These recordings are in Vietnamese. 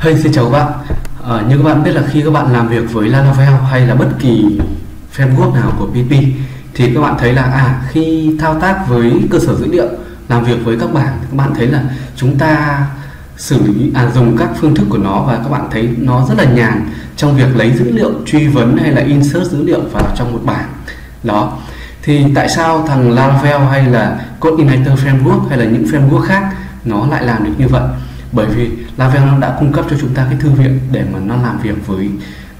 Hey, xin chào các bạn. À, như các bạn biết là khi các bạn làm việc với Laravel hay là bất kỳ framework nào của PHP thì các bạn thấy là à khi thao tác với cơ sở dữ liệu làm việc với các bảng các bạn thấy là chúng ta xử lý à dùng các phương thức của nó và các bạn thấy nó rất là nhàn trong việc lấy dữ liệu truy vấn hay là insert dữ liệu vào trong một bảng. Đó. Thì tại sao thằng Laravel hay là Codeigniter Framework hay là những framework khác nó lại làm được như vậy? Bởi vì Laravel nó đã cung cấp cho chúng ta cái thư viện để mà nó làm việc với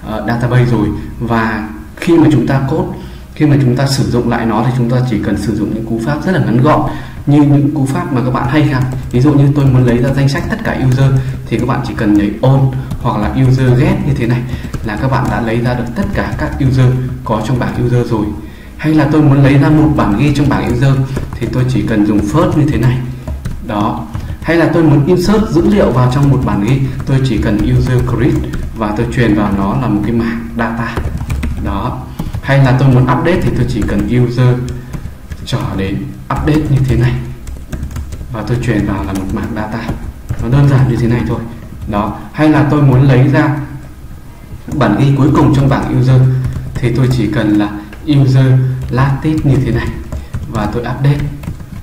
uh, database rồi. Và khi mà chúng ta code khi mà chúng ta sử dụng lại nó thì chúng ta chỉ cần sử dụng những cú pháp rất là ngắn gọn như những cú pháp mà các bạn hay gặp. Ví dụ như tôi muốn lấy ra danh sách tất cả user thì các bạn chỉ cần nhảy on hoặc là user get như thế này là các bạn đã lấy ra được tất cả các user có trong bảng user rồi. Hay là tôi muốn lấy ra một bản ghi trong bảng user thì tôi chỉ cần dùng first như thế này. Đó hay là tôi muốn insert dữ liệu vào trong một bản ghi? Tôi chỉ cần user create và tôi truyền vào nó là một cái mảng data. Đó. Hay là tôi muốn update thì tôi chỉ cần user trở đến update như thế này. Và tôi truyền vào là một mảng data. Nó đơn giản như thế này thôi. Đó. Hay là tôi muốn lấy ra bản ghi cuối cùng trong bảng user thì tôi chỉ cần là user latest như thế này. Và tôi update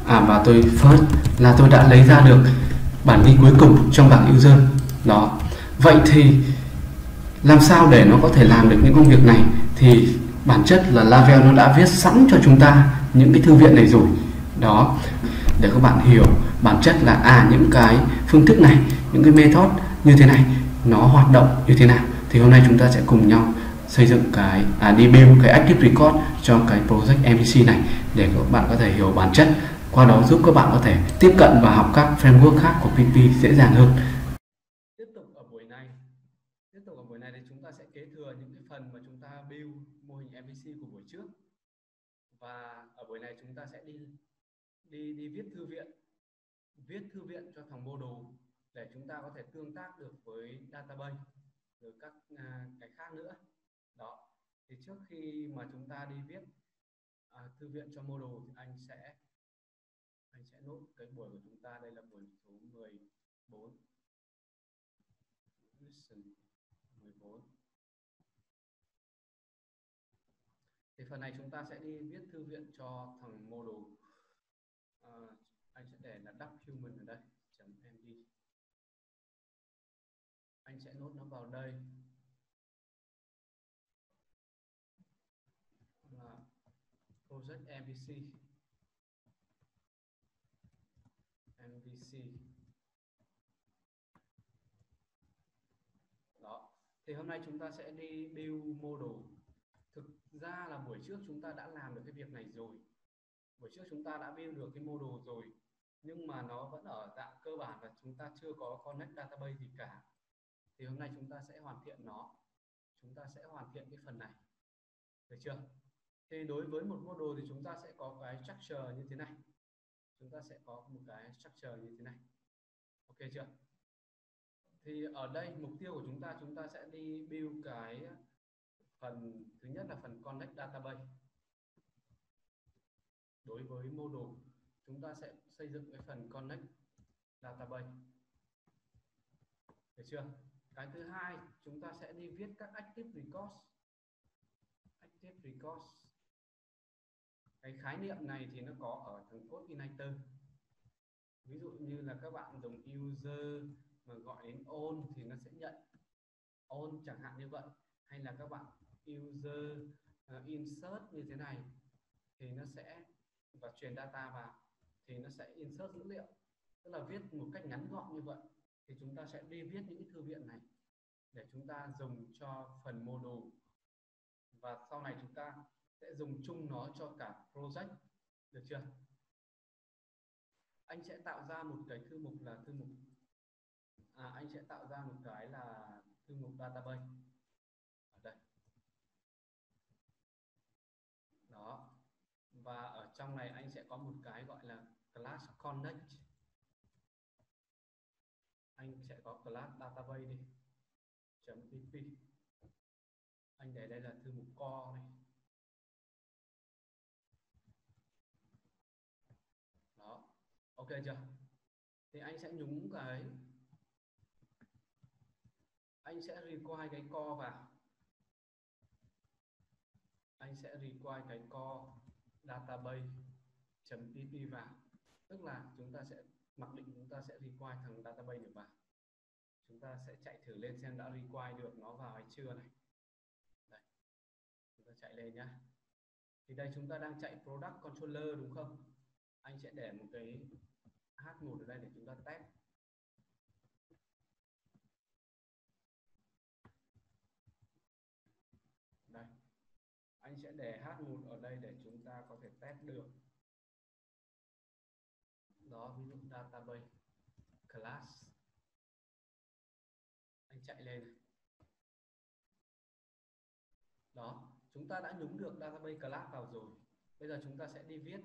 à và tôi first là tôi đã lấy ra được bản ghi cuối cùng trong bảng user đó. Vậy thì làm sao để nó có thể làm được những công việc này? Thì bản chất là Laravel nó đã viết sẵn cho chúng ta những cái thư viện này rồi. Đó. Để các bạn hiểu bản chất là à những cái phương thức này những cái method như thế này nó hoạt động như thế nào. Thì hôm nay chúng ta sẽ cùng nhau xây dựng cái à, đi build cái active record cho cái project MVC này để các bạn có thể hiểu bản chất qua đó giúp các bạn có thể tiếp cận và học các framework khác của pp dễ dàng hơn. Tiếp tục ở buổi này. Tiếp tục ở buổi này thì chúng ta sẽ kế thừa những cái phần mà chúng ta build mô hình MVC của buổi trước. Và ở buổi này chúng ta sẽ đi đi đi viết thư viện viết thư viện cho thằng module để chúng ta có thể tương tác được với database rồi các uh, cái khác nữa. Đó. Thì trước khi mà chúng ta đi viết uh, thư viện cho mô đồ anh sẽ anh sẽ nốt cái buổi của chúng ta đây là buổi số 14 listen 14 thì phần này chúng ta sẽ đi viết thư viện cho thằng model. À, anh sẽ để là document ở đây md anh sẽ nốt nó vào đây. Là project mvc MVC đó. Thì hôm nay chúng ta sẽ đi build model ra là buổi trước chúng ta đã làm được cái việc này rồi. Buổi trước chúng ta đã build được cái model rồi, nhưng mà nó vẫn ở dạng cơ bản và chúng ta chưa có connect database gì cả. Thì hôm nay chúng ta sẽ hoàn thiện nó. Chúng ta sẽ hoàn thiện cái phần này. Được chưa? Thì đối với một model thì chúng ta sẽ có cái structure như thế này. Chúng ta sẽ có một cái structure như thế này. Ok chưa? Thì ở đây mục tiêu của chúng ta chúng ta sẽ đi build cái phần thứ nhất là phần connect database. Đối với module, chúng ta sẽ xây dựng cái phần connect database. Được chưa? Cái thứ hai, chúng ta sẽ đi viết các active records. Active records. Cái khái niệm này thì nó có ở thằng code igniter ví dụ như là các bạn dùng user mà gọi đến on thì nó sẽ nhận on chẳng hạn như vậy. Hay là các bạn user uh, insert như thế này thì nó sẽ và truyền data vào thì nó sẽ insert dữ liệu. Tức là viết một cách ngắn gọn như vậy thì chúng ta sẽ đi viết những cái thư viện này để chúng ta dùng cho phần module và sau này chúng ta sẽ dùng chung nó cho cả project được chưa? Anh sẽ tạo ra một cái thư mục là thư mục à, anh sẽ tạo ra một cái là thư mục database. Và ở trong này anh sẽ có một cái gọi là class connect. Anh sẽ có class database đi .pp anh để đây là thư mục core này. Đó. Ok chưa? Thì anh sẽ nhúng cái. Anh sẽ require cái co vào. Anh sẽ require cái co database pp vào. Tức là chúng ta sẽ, mặc định chúng ta sẽ require thằng database được vào chúng ta sẽ chạy thử lên xem đã require được nó vào hay chưa này. Đây. Chúng ta chạy lên nhá. Thì đây chúng ta đang chạy product controller đúng không? Anh sẽ để một cái h1 ở đây để chúng ta test. Đây. Anh sẽ để h1 ở đây để chúng ta có thể test được. Đó, ví dụ database class. Anh chạy lên. Đó, chúng ta đã nhúng được database class vào rồi. Bây giờ chúng ta sẽ đi viết.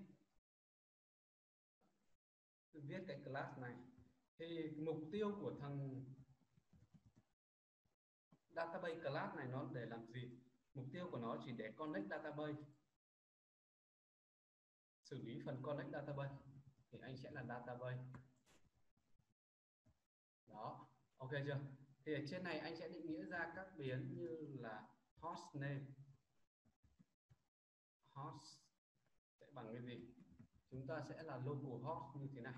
Viết cái class này. Thì mục tiêu của thằng database class này nó để làm gì? Mục tiêu của nó chỉ để connect database xử lý phần connect database thì anh sẽ là database. Đó, ok chưa? Thì ở trên này anh sẽ định nghĩa ra các biến như là host name. Host sẽ bằng cái gì? Chúng ta sẽ là local host như thế này.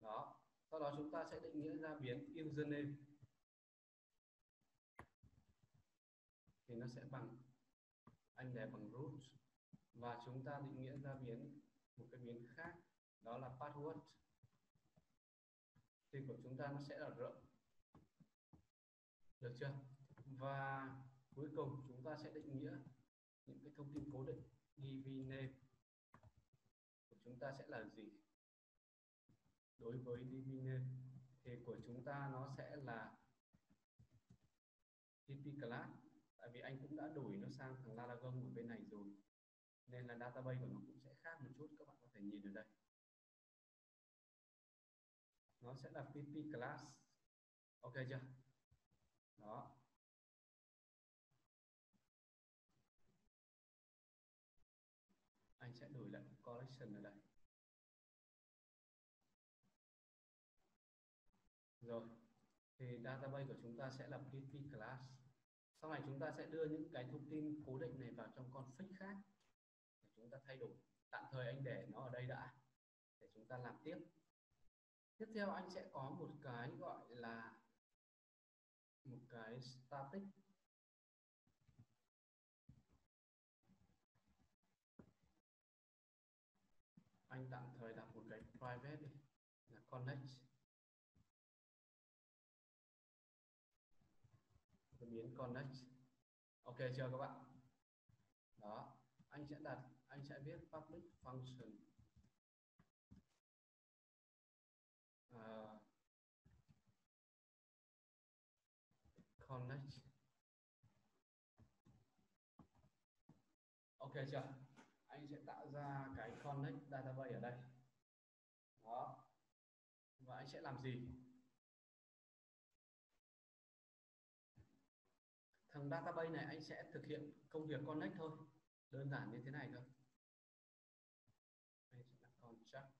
Đó, sau đó chúng ta sẽ định nghĩa ra biến username. Thì nó sẽ bằng, anh để bằng root. Và chúng ta định nghĩa ra biến một cái biến khác, đó là password thì của chúng ta nó sẽ là rộng. Được chưa? Và cuối cùng chúng ta sẽ định nghĩa những cái thông tin cố định dv name, của chúng ta sẽ là gì? Đối với dv name thì của chúng ta nó sẽ là tp class. Tại vì anh cũng đã đổi nó sang thằng Laragon ở bên này rồi, nên là database của nó cũng sẽ khác một chút. Các thể nhìn ở đây. Nó sẽ là pp class. Ok chưa? Đó. Anh sẽ đổi lại collection ở đây. Rồi. Thì database của chúng ta sẽ là pp class. Sau này chúng ta sẽ đưa những cái thông tin cố định này vào trong config khác để chúng ta thay đổi tạm thời anh để nó ở đây đã, để chúng ta làm tiếp. Tiếp theo anh sẽ có một cái gọi là, một cái static. Anh tạm thời đặt một cái private đi, là connect. Cái biến connect. Ok chưa các bạn? Đó, anh sẽ đặt viết public function. Uh, connect. Ok chưa? Anh sẽ tạo ra cái connect database ở đây. Đó. Và anh sẽ làm gì? Thằng database này anh sẽ thực hiện công việc connect thôi. Đơn giản như thế này thôi anh sẽ là contract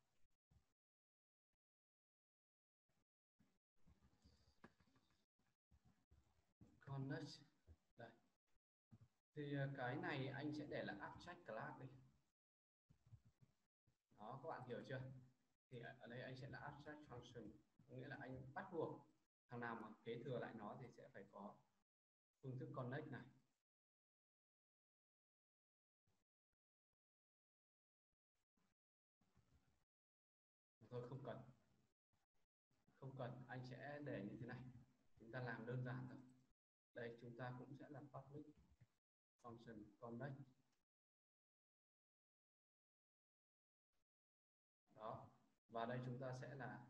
connect đây thì à, cái này anh sẽ để là abstract class đi. Đó, các bạn hiểu chưa? Thì ở đây anh sẽ là abstract function. Nghĩa là anh bắt buộc thằng nào mà kế thừa lại nó thì sẽ phải có phương thức connect này. Thôi, không cần. Không cần. Anh sẽ để như thế này. Chúng ta làm đơn giản thôi đây, chúng ta cũng sẽ là public function connect đó, và đây chúng ta sẽ là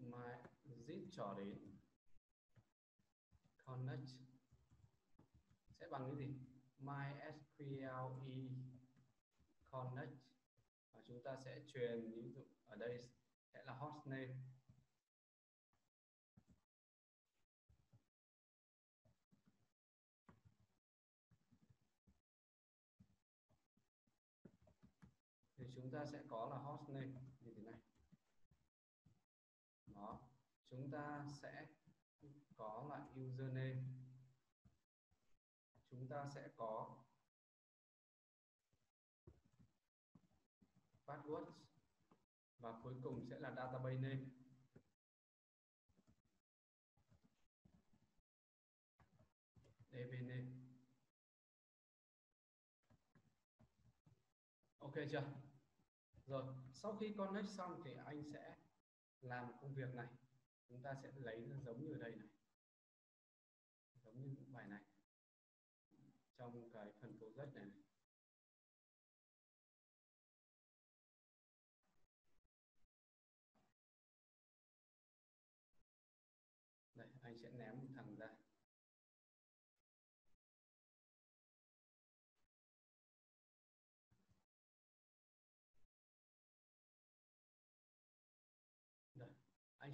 my zip trò đến. Connect. Sẽ bằng cái gì? Mysqle connect. Và chúng ta sẽ truyền, ví dụ ở đây sẽ là hostname chúng ta sẽ có là username. Chúng ta sẽ có password và cuối cùng sẽ là database name. Db name. Ok chưa? Rồi, sau khi connect xong thì anh sẽ làm công việc này chúng ta sẽ lấy giống như ở đây này. Giống như bài này. Trong cái phần project này, này. đây anh sẽ ném một thằng ra.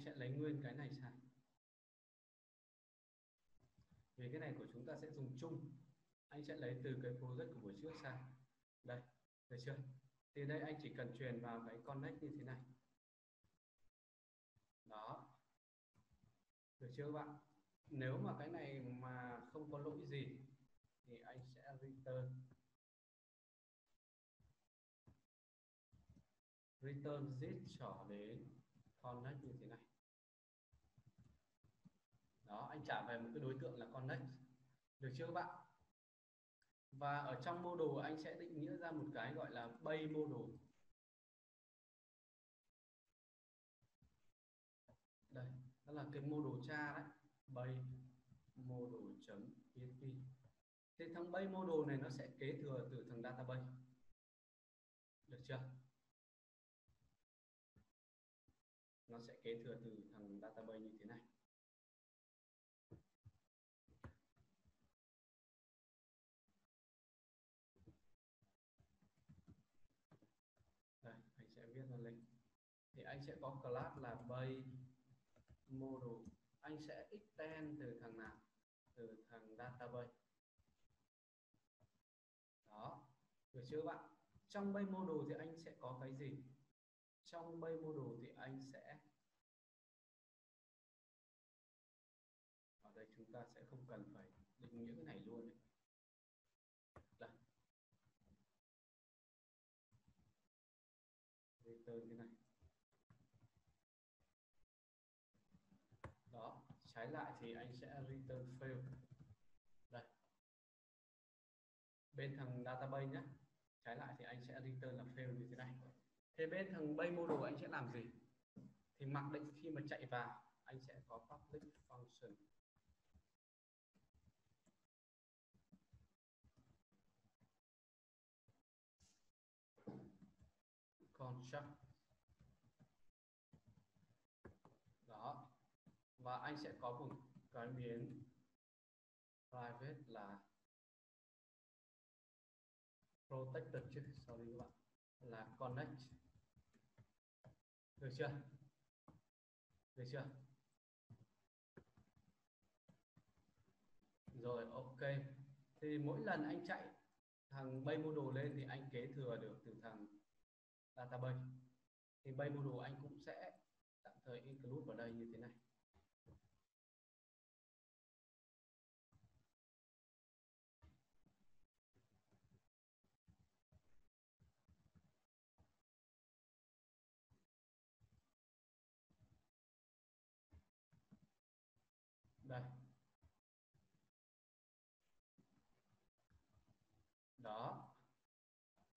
Sẽ lấy nguyên cái này sang. Vì cái này của chúng ta sẽ dùng chung. Anh sẽ lấy từ cái project của buổi trước sang. Đây được chưa? Thì đây anh chỉ cần truyền vào cái connect như thế này. Đó. Được chưa các bạn? Nếu mà cái này mà không có lỗi gì, thì anh sẽ return. Return zip trở đến connect như thế này đó, anh trả về một cái đối tượng là connect được chưa các bạn? Và ở trong mô đồ anh sẽ định nghĩa ra một cái gọi là bay mô đồ. Đây, đó là cái mô đồ cha đấy. Base module php thế thằng bay mô đồ này nó sẽ kế thừa từ thằng database. Được chưa? Nó sẽ kế thừa từ thằng database như thế này đây anh sẽ viết nó lên thì anh sẽ có class là base model. Anh sẽ extend từ thằng nào? Từ thằng database. Đó. Được chưa bạn? Trong base model thì anh sẽ có cái gì? Trong base model thì anh sẽ ở đây chúng ta sẽ không cần phải định nghĩa cái này luôn đấy. đây return cái này đó trái lại thì anh sẽ return fail đây bên thằng database nhé trái lại thì anh sẽ return là fail như thế này. Thế bên thằng bay model anh sẽ làm gì? Thì mặc định khi mà chạy vào, anh sẽ có public function. Construct. Đó. Và anh sẽ có một cái biến private là protected chứ? Sorry các bạn. Là connect. Được chưa? Được chưa? Rồi, ok. Thì mỗi lần anh chạy thằng bay module lên thì anh kế thừa được từ thằng database thì bay module anh cũng sẽ tạm thời include vào đây như thế này.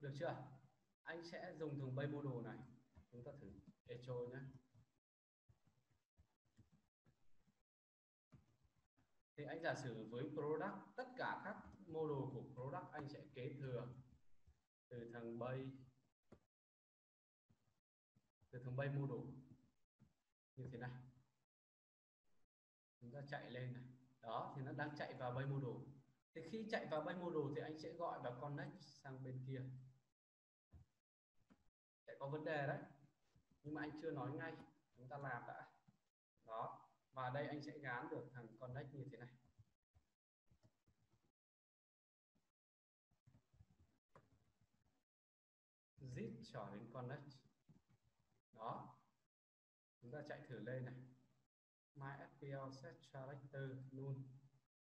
Được chưa? Anh sẽ dùng thùng bay module này. Chúng ta thử echo nhé. Thì anh giả sử với product, tất cả các module của product anh sẽ kế thừa từ thằng bay, từ thằng bay module như thế này. Chúng ta chạy lên này. Đó, thì nó đang chạy vào bay module thì khi chạy vào bay module thì anh sẽ gọi vào connect sang bên kia có vấn đề đấy. Nhưng mà anh chưa nói ngay, chúng ta làm đã. Đó, và đây anh sẽ gán được thằng connect như thế này. Zip trở đến connect. Đó, chúng ta chạy thử lên này. MySQL set character null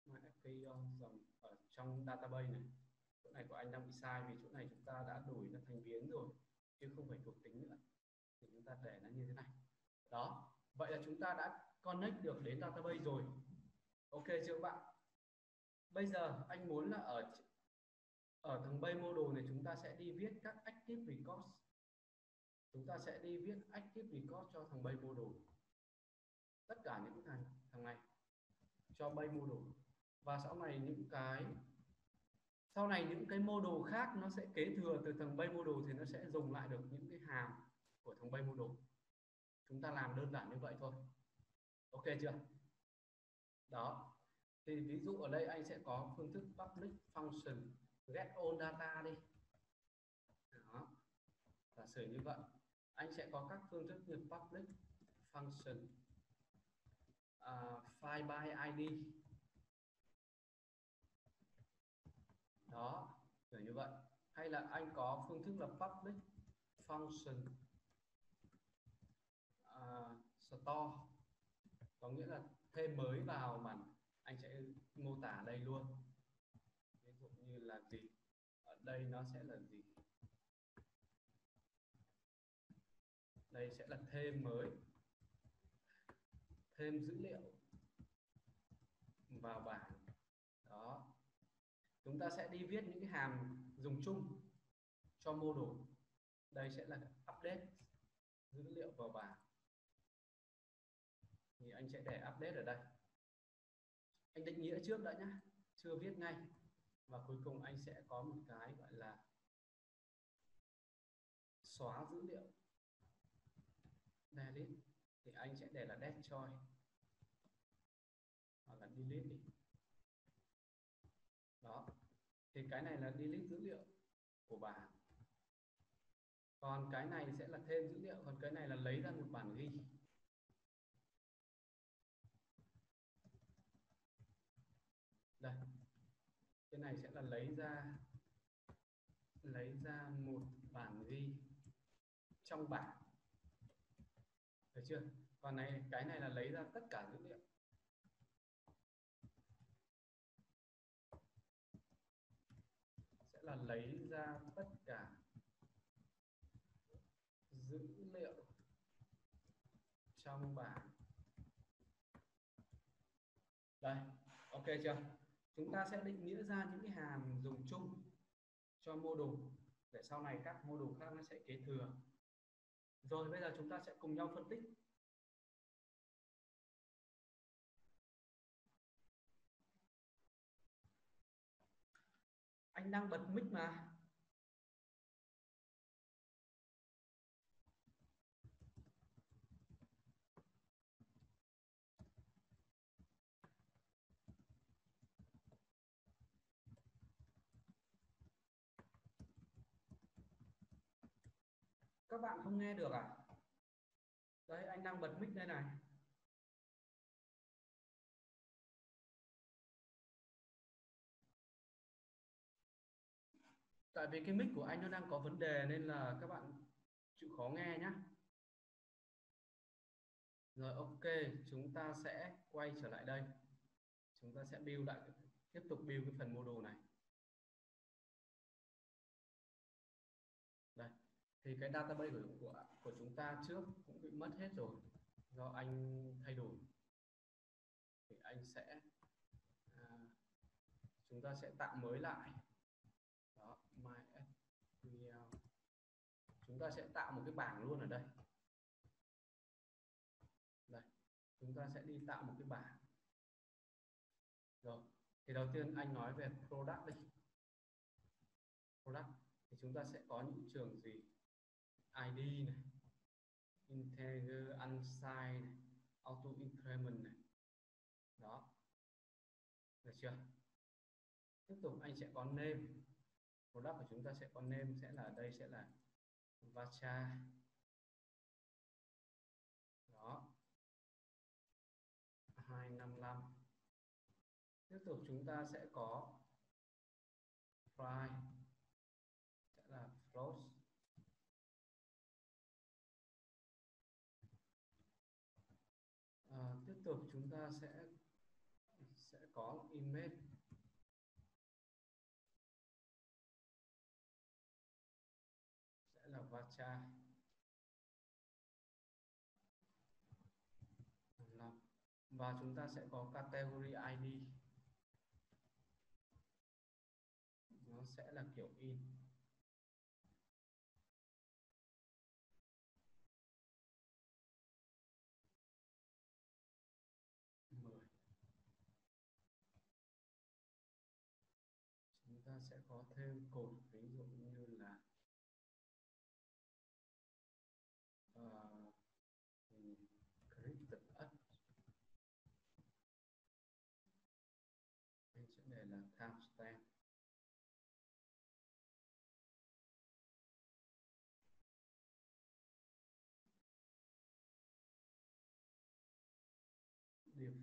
MySQL dòng ở trong database này. Chỗ này của anh đang bị sai vì chỗ này chúng ta đã đổi nó thành biến rồi chứ không phải thuộc tính nữa, thì chúng ta để nó như thế này. Đó, vậy là chúng ta đã connect được đến database rồi. Ok chưa các bạn? Bây giờ anh muốn là ở ở thằng bay model này chúng ta sẽ đi viết các active records. Chúng ta sẽ đi viết active record cho thằng bay model tất cả những thằng thằng này cho bay model và sau này những cái sau này những cái model khác nó sẽ kế thừa từ thằng bay model thì nó sẽ dùng lại được những cái hàm của thằng bay model chúng ta làm đơn giản như vậy thôi. Ok chưa? Đó. Thì ví dụ ở đây anh sẽ có phương thức public function. Get all data đi. Đó. Giả sử như vậy. Anh sẽ có các phương thức như public function uh, file by id đó kiểu như vậy. Hay là anh có phương thức là public function uh, store? Có nghĩa là thêm mới vào bản anh sẽ mô tả đây luôn. Ví dụ như là gì? Ở đây nó sẽ là gì? Đây sẽ là thêm mới. Thêm dữ liệu vào bảng chúng ta sẽ đi viết những cái hàm dùng chung cho module. Đây sẽ là update, dữ liệu vào bảng. Thì anh sẽ để update ở đây. Anh định nghĩa trước đã nhá, chưa viết ngay. Và cuối cùng anh sẽ có một cái gọi là xóa dữ liệu. Delete. Thì anh sẽ để là destroy hoặc là delete đi đó thì cái này là delete dữ liệu của bảng còn cái này sẽ là thêm dữ liệu, còn cái này là lấy ra một bản ghi. Đây. Cái này sẽ là lấy ra lấy ra một bản ghi trong bảng. Được chưa? Còn này, cái này là lấy ra tất cả dữ liệu. Lấy ra tất cả dữ liệu trong bảng. Đây, ok chưa? Chúng ta sẽ định nghĩa ra những cái hàm dùng chung cho module để sau này các module khác nó sẽ kế thừa. Rồi, bây giờ chúng ta sẽ cùng nhau phân tích. Anh đang bật mic mà. Các bạn không nghe được à? Đấy, anh đang bật mic đây này. Tại vì cái mic của anh nó đang có vấn đề nên là các bạn chịu khó nghe nhé rồi ok chúng ta sẽ quay trở lại đây. Chúng ta sẽ build lại tiếp tục build cái phần module này. Đây thì cái database của của, của chúng ta trước cũng bị mất hết rồi do anh thay đổi. Thì anh sẽ à, chúng ta sẽ tạo mới lại đó MySQL chúng ta sẽ tạo một cái bảng luôn ở đây. Đây, chúng ta sẽ đi tạo một cái bảng. Rồi, thì đầu tiên anh nói về product đi. Product, thì chúng ta sẽ có những trường gì? ID này, integer unsigned này, auto increment này. Đó. Được chưa? Tiếp tục anh sẽ có name. Product của chúng ta sẽ có name, sẽ là đây sẽ là vacha đó. 255 tiếp tục chúng ta sẽ có fry. Sẽ là float à, tiếp tục chúng ta sẽ sẽ có image. Vacha và chúng ta sẽ có category ID nó sẽ là kiểu in. Chúng ta sẽ có thêm cột, ví dụ như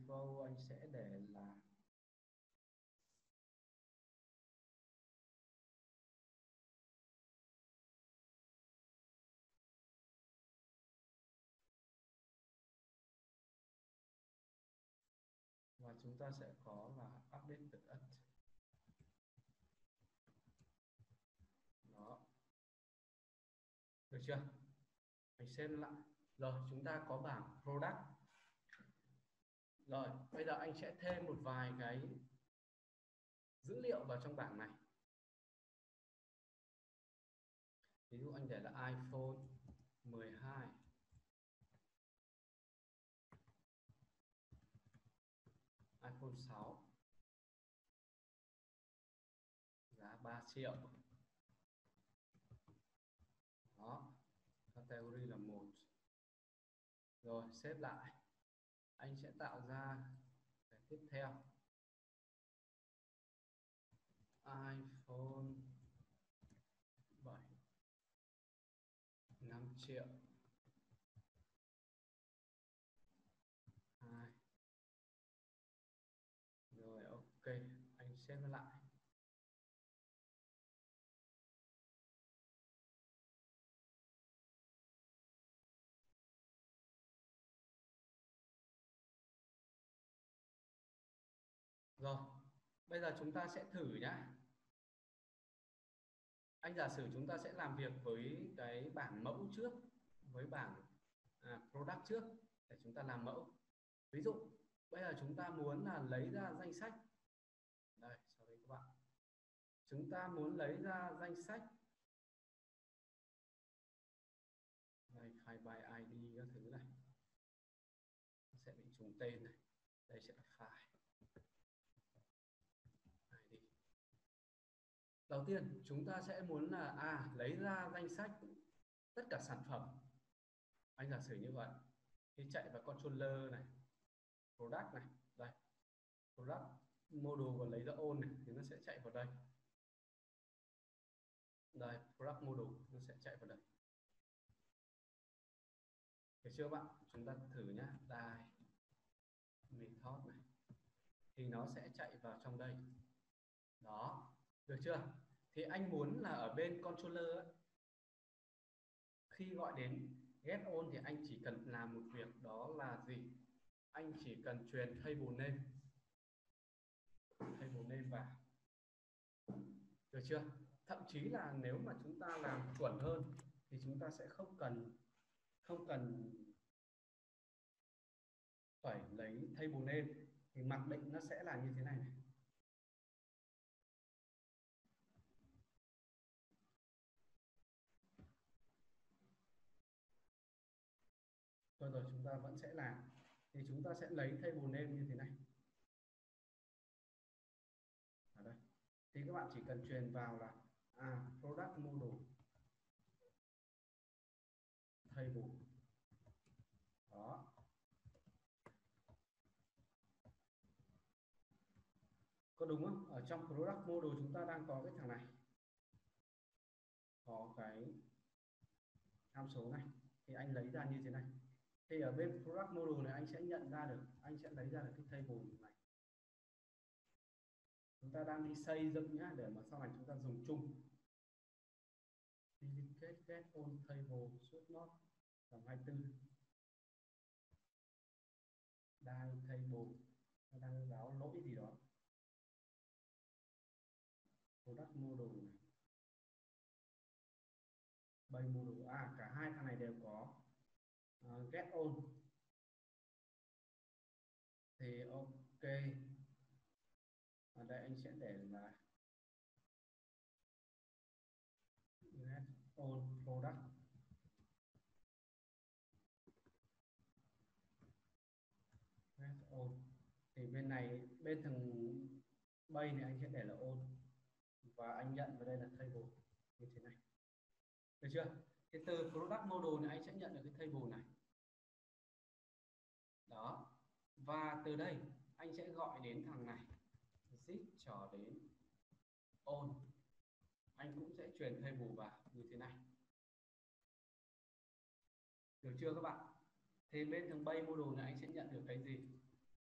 vô, anh sẽ để là và chúng ta sẽ có là update the at đó. Được chưa? Mình xem lại. Rồi, chúng ta có bảng product rồi, bây giờ anh sẽ thêm một vài cái dữ liệu vào trong bảng này. Ví dụ anh để là iPhone 12 iPhone 6 giá 3 triệu. Đó, category là một. Rồi, xếp lại anh sẽ tạo ra tiếp theo iPhone 7 5 triệu 2 rồi ok anh xếp lại Rồi, bây giờ chúng ta sẽ thử nhá. Anh giả sử chúng ta sẽ làm việc với cái bảng mẫu trước, với bảng à, product trước để chúng ta làm mẫu. Ví dụ, bây giờ chúng ta muốn là lấy ra danh sách. Đây, sorry các bạn. Chúng ta muốn lấy ra danh sách. Đây, khai by ID các thứ này. Sẽ bị trùng tên này. Đây sẽ là file đầu tiên, chúng ta sẽ muốn là à lấy ra danh sách tất cả sản phẩm. Anh giả sử như vậy, thì chạy vào controller này, product này, đây, product module và lấy ra ôn này, thì nó sẽ chạy vào đây. Đây, product module, nó sẽ chạy vào đây. Được chưa bạn? Chúng ta thử nhá. Đây, method này, thì nó sẽ chạy vào trong đây. Đó được chưa? Thì anh muốn là ở bên controller ấy, khi gọi đến get on thì anh chỉ cần làm một việc đó là gì? Anh chỉ cần truyền table name. Table name vào. Được chưa? Thậm chí là nếu mà chúng ta làm chuẩn hơn thì chúng ta sẽ không cần không cần phải lấy table name. Thì mặc định nó sẽ là như thế này này. Rồi rồi, chúng ta vẫn sẽ làm. Thì chúng ta sẽ lấy table name như thế này. Ở đây. Thì các bạn chỉ cần truyền vào là à product model table. Đó. Có đúng không? Ở trong product model chúng ta đang có cái thằng này. Có cái tham số này. Thì anh lấy ra như thế này thì ở bên product model này, anh sẽ nhận ra được, anh sẽ lấy ra được cái table này. Chúng ta đang đi xây dựng nhá, để mà sau này chúng ta dùng chung. Duplicate get on table should not, dòng 24 đang table, nó đang báo lỗi gì đó. Product model này. Bay model à cả hai thằng này đều có uh, get on. Thì ok. Ở đây anh sẽ để là get on product. Get on. Thì bên này, bên thằng bay này anh sẽ để là on. Và anh nhận vào đây là table. Như thế này. Được chưa? Cái từ product model này anh sẽ nhận được cái table này đó. Và từ đây, anh sẽ gọi đến thằng này. Zip cho đến on. Anh cũng sẽ truyền bù vào như thế này. Được chưa các bạn? Thì bên thằng bay module này anh sẽ nhận được cái gì?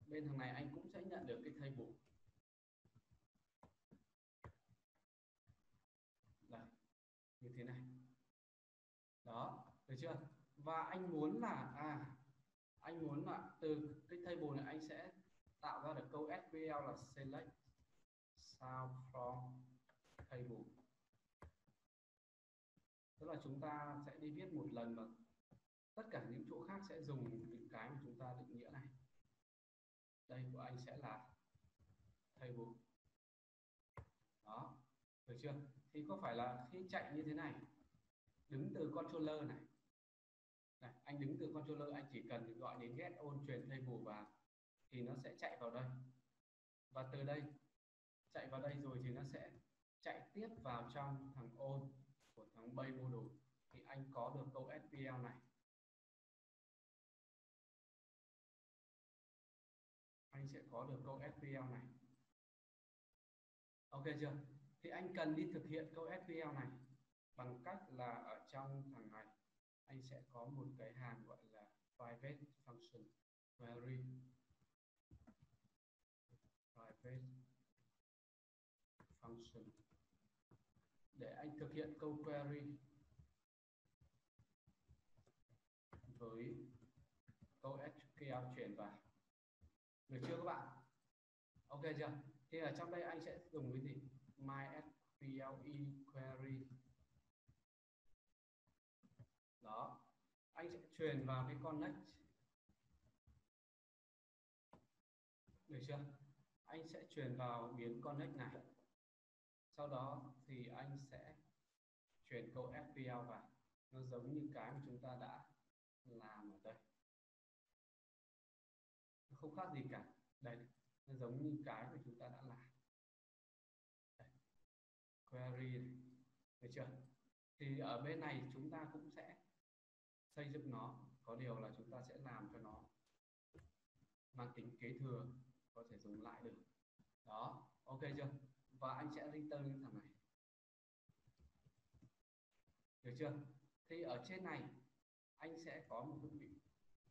Bên thằng này anh cũng sẽ nhận được cái thay bù. Như thế này. Đó, được chưa? Và anh muốn là à anh muốn là từ cái table này anh sẽ tạo ra được câu SQL là select sao from table. Tức là chúng ta sẽ đi viết một lần mà tất cả những chỗ khác sẽ dùng những cái mà chúng ta định nghĩa này. Đây của anh sẽ là table. Đó được chưa? Thì có phải là khi chạy như thế này đứng từ controller này, anh đứng từ controller, anh chỉ cần gọi đến get on truyền table vào, thì nó sẽ chạy vào đây. Và từ đây, chạy vào đây rồi thì nó sẽ chạy tiếp vào trong thằng on của thằng bay module thì anh có được câu SQL này. Anh sẽ có được câu SQL này. Ok chưa? Thì anh cần đi thực hiện câu SQL này bằng cách là ở trong thằng anh sẽ có một cái hàm gọi là private function. Query private function. Để anh thực hiện câu query với câu SQL chuyển vào. Được chưa các bạn? Ok chưa? Thì ở trong đây anh sẽ dùng cái gì? Mysqle query đó anh sẽ truyền vào cái connect được chưa? Anh sẽ truyền vào biến connect này. Sau đó thì anh sẽ truyền câu SQL vào. Nó giống như cái mà chúng ta đã làm ở đây. Nó không khác gì cả. Đây, nó giống như cái mà chúng ta đã làm. Đây. query này. được chưa? Thì ở bên này chúng ta cũng sẽ xây dựng nó, có điều là chúng ta sẽ làm cho nó mang tính kế thừa, có thể dùng lại được. Đó, ok chưa? Và anh sẽ return những thằng này. Được chưa? Thì ở trên này, anh sẽ có một bước bị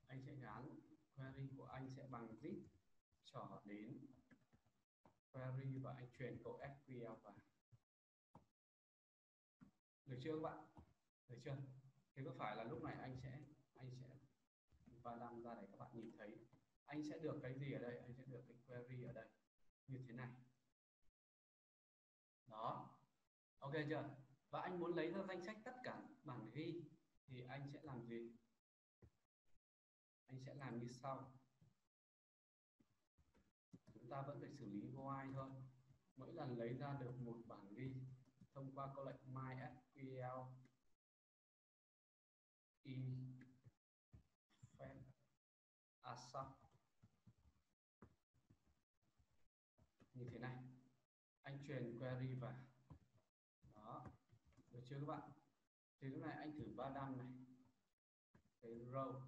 anh sẽ gắn query của anh sẽ bằng zip trở đến query và anh truyền câu SQL vào. Được chưa các bạn? Được chưa? Thì có phải là lúc này anh sẽ anh sẽ và đăng ra để các bạn nhìn thấy. Anh sẽ được cái gì ở đây? Anh sẽ được cái query ở đây. Như thế này. Đó. Ok chưa? Và anh muốn lấy ra danh sách tất cả bản ghi thì anh sẽ làm gì? Anh sẽ làm như sau. Chúng ta vẫn phải xử lý while thôi. Mỗi lần lấy ra được một bản ghi thông qua câu lệnh mysql i fetch asap như thế này anh truyền query vào đó được chưa các bạn. Thì lúc này anh thử ba đam này. Cái row.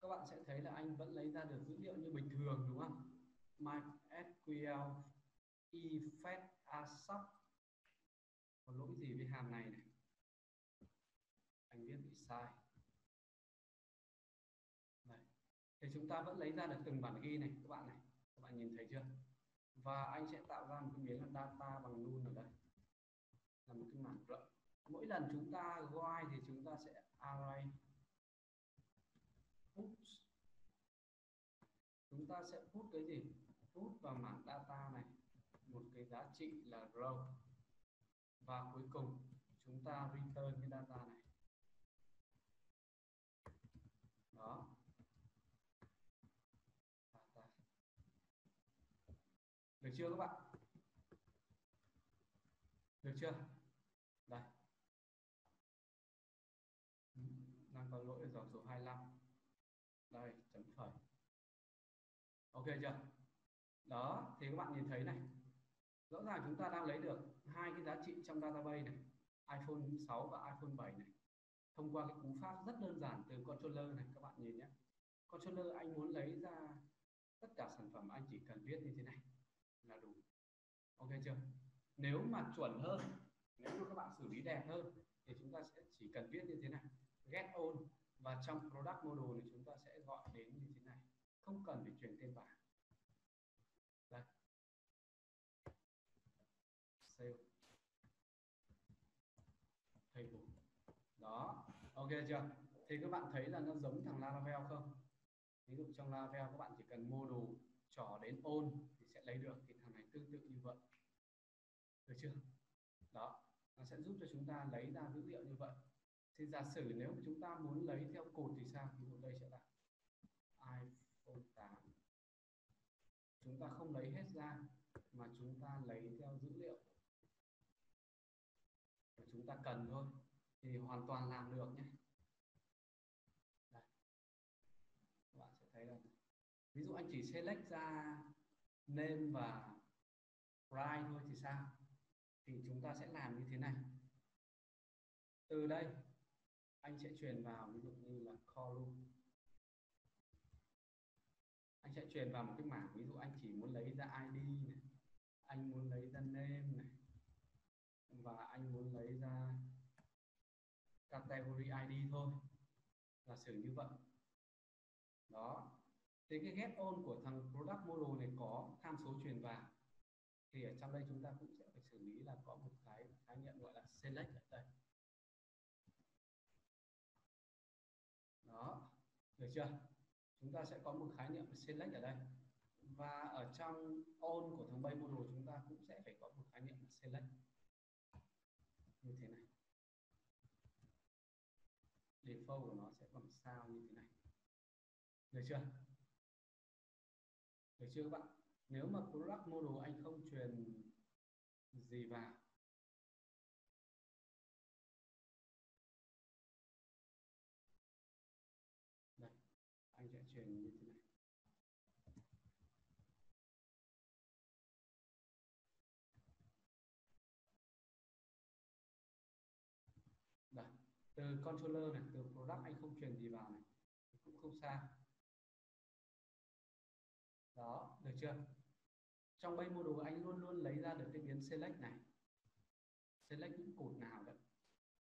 Các bạn sẽ thấy là anh vẫn lấy ra được dữ liệu như bình thường, đúng không? MySQL ifetch asap có lỗi gì với hàm này này? Anh viết bị sai. Đấy. thì chúng ta vẫn lấy ra được từng bản ghi này, các bạn này. Các bạn nhìn thấy chưa? và anh sẽ tạo ra một cái biến là data bằng null ở đây. Là một cái mảng rộng. Mỗi lần chúng ta goi thì chúng ta sẽ array. Put chúng ta sẽ put cái gì? Put vào mảng data này. Một cái giá trị là row. Và cuối cùng, chúng ta return cái data này. Chưa các bạn? Được chưa? Đây. Đang có lỗi dòng số 25 đây, chấm phẩy ok chưa? Đó, thì các bạn nhìn thấy này. Rõ ràng chúng ta đang lấy được hai cái giá trị trong database này, iPhone 6 và iPhone 7 này. Thông qua cái cú pháp rất đơn giản từ controller này, các bạn nhìn nhé. Controller anh muốn lấy ra tất cả sản phẩm anh chỉ cần viết như thế này là đủ ok chưa? Nếu mà chuẩn hơn, nếu như các bạn xử lý đẹp hơn, thì chúng ta sẽ chỉ cần viết như thế này. Get on và trong product model thì chúng ta sẽ gọi đến như thế này. Không cần phải chuyển tên bảng. Đây. Sale table đó. Ok chưa? Thì các bạn thấy là nó giống thằng Laravel không? Ví dụ trong Laravel các bạn chỉ cần module trỏ đến on thì sẽ lấy được thì tương tự như vậy. Được chưa? Đó, nó sẽ giúp cho chúng ta lấy ra dữ liệu như vậy. Thì giả sử nếu mà chúng ta muốn lấy theo cột thì sao? Ví dụ đây sẽ là iPhone 8 chúng ta không lấy hết ra, mà chúng ta lấy theo dữ liệu. Mà chúng ta cần thôi, thì hoàn toàn làm được nhé. Đây. các bạn sẽ thấy là ví dụ anh chỉ select ra name và right thôi thì sao? Thì chúng ta sẽ làm như thế này. Từ đây, anh sẽ truyền vào ví dụ như là column. Anh sẽ truyền vào một cái mảng, ví dụ anh chỉ muốn lấy ra ID này, anh muốn lấy ra name này, và anh muốn lấy ra category ID thôi. Là xử như vậy. Đó. Thì cái get on của thằng product model này có tham số truyền vào thì ở trong đây chúng ta cũng sẽ phải xử lý là có một cái khái niệm gọi là select ở đây. Đó, được chưa? Chúng ta sẽ có một khái niệm select ở đây. Và ở trong on của thằng bay module chúng ta cũng sẽ phải có một khái niệm select. Như thế này. Default của nó sẽ bằng sao như thế này. Được chưa? Được chưa các bạn? Nếu mà product model anh không truyền gì vào, đây, anh sẽ truyền như thế này. Đây, từ controller này, từ product anh không truyền gì vào này cũng không sao. Đó, được chưa? Trong bay module anh luôn luôn lấy ra được cái biến select này. Select những cột nào đấy.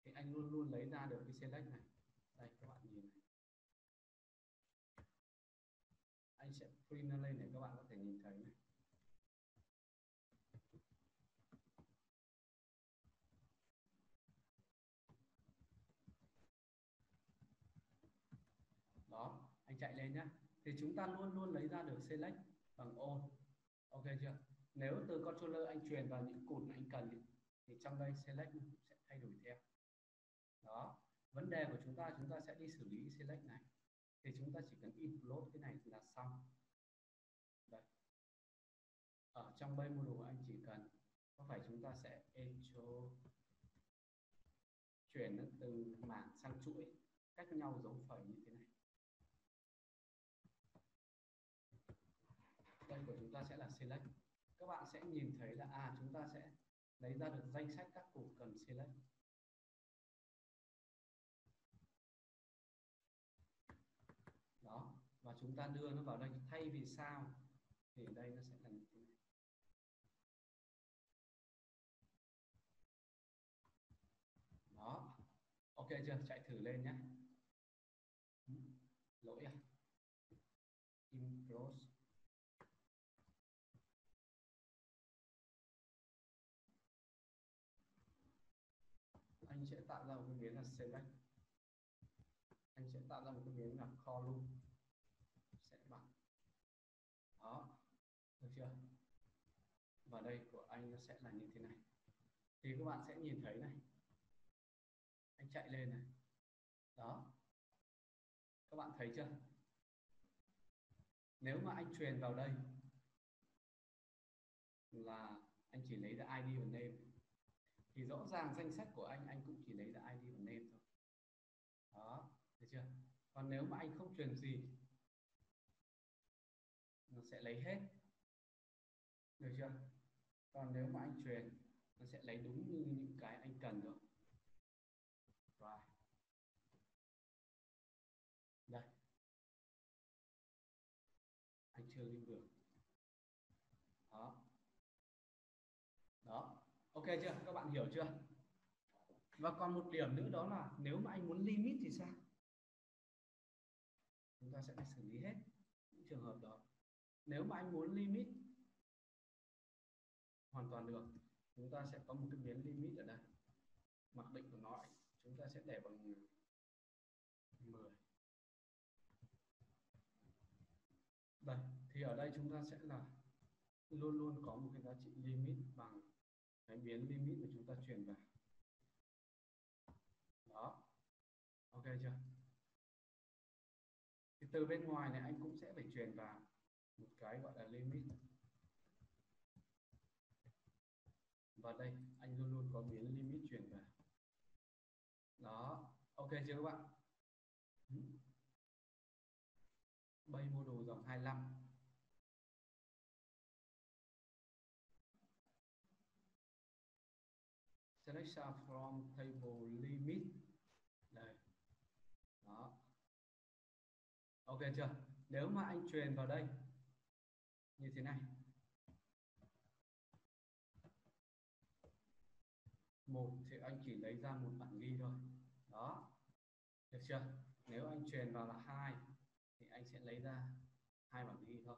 Thì anh luôn luôn lấy ra được cái select này. Đây, các bạn nhìn này. Anh sẽ print nó lên để các bạn có thể nhìn thấy này. Đó, anh chạy lên nhá. Thì chúng ta luôn luôn lấy ra được select bằng on ok chưa? Nếu từ controller anh truyền vào những cột mà anh cần thì trong đây select sẽ thay đổi theo. Đó, vấn đề của chúng ta chúng ta sẽ đi xử lý select này. Thì chúng ta chỉ cần include cái này là xong. Đây. Ở trong bay module anh chỉ cần, có phải chúng ta sẽ intro, chuyển nó từ mảng sang chuỗi, cách nhau dấu phẩy như thế này đây của chúng ta sẽ là select. Các bạn sẽ nhìn thấy là à chúng ta sẽ lấy ra được danh sách các cột cần select. Đó, và chúng ta đưa nó vào đây. Thay vì sao thì đây nó sẽ là như thế này. Đó. Ok chưa? Chạy thử lên nhé lỗi à impros anh sẽ tạo ra một cái biến anh sẽ tạo ra một cái biến là column sẽ bằng đó. Được chưa? Và đây của anh nó sẽ là như thế này. Thì các bạn sẽ nhìn thấy này. Anh chạy lên này. Đó. Các bạn thấy chưa? Nếu mà anh truyền vào đây, là anh chỉ lấy ra ID và name. Thì rõ ràng danh sách của anh anh cũng chỉ lấy ra ID và name thôi đó được chưa còn nếu mà anh không truyền gì, nó sẽ lấy hết. Được chưa? Còn nếu mà anh truyền, nó sẽ lấy đúng như những cái anh cần rồi. Rồi đây. Anh chưa lưu được đó. Đó. Ok chưa? Các bạn hiểu chưa? Và còn một điểm nữa đó là nếu mà anh muốn limit thì sao? Ta sẽ phải xử lý hết những trường hợp đó. Nếu mà anh muốn limit hoàn toàn được, chúng ta sẽ có một cái biến limit ở đây. Mặc định của nó, chúng ta sẽ để bằng 10 đây, thì ở đây chúng ta sẽ là luôn luôn có một cái giá trị limit bằng cái biến limit mà chúng ta truyền vào. Đó. Ok chưa? Từ bên ngoài này anh cũng sẽ phải truyền vào một cái gọi là limit. Và đây, anh luôn luôn có biến limit truyền vào. Đó, ok chưa các bạn? Ừ. Bay mô đồ dòng 25 selection from table limit đây đó ok chưa? Nếu mà anh truyền vào đây, như thế này. Một thì anh chỉ lấy ra một bản ghi thôi. Đó. Được chưa? Nếu anh truyền vào là hai, thì anh sẽ lấy ra hai bản ghi thôi.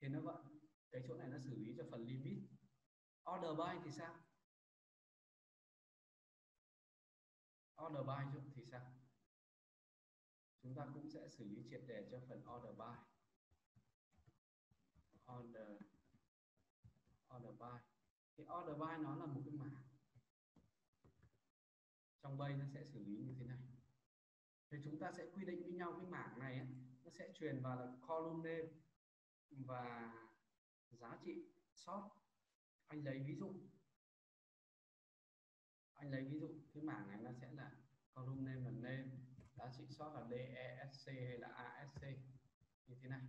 Thì nó vậy cái chỗ này nó xử lý cho phần limit. Order by thì sao? Order by chứ xử lý triệt đề cho phần order by order order by thì order by nó là một cái mảng trong bay nó sẽ xử lý như thế này. Thì chúng ta sẽ quy định với nhau cái mảng này ấy, nó sẽ truyền vào là column name và giá trị sort anh lấy ví dụ. Anh lấy ví dụ cái mảng này nó sẽ là column name là name giá trị sót là DESC hay là ASC như thế này.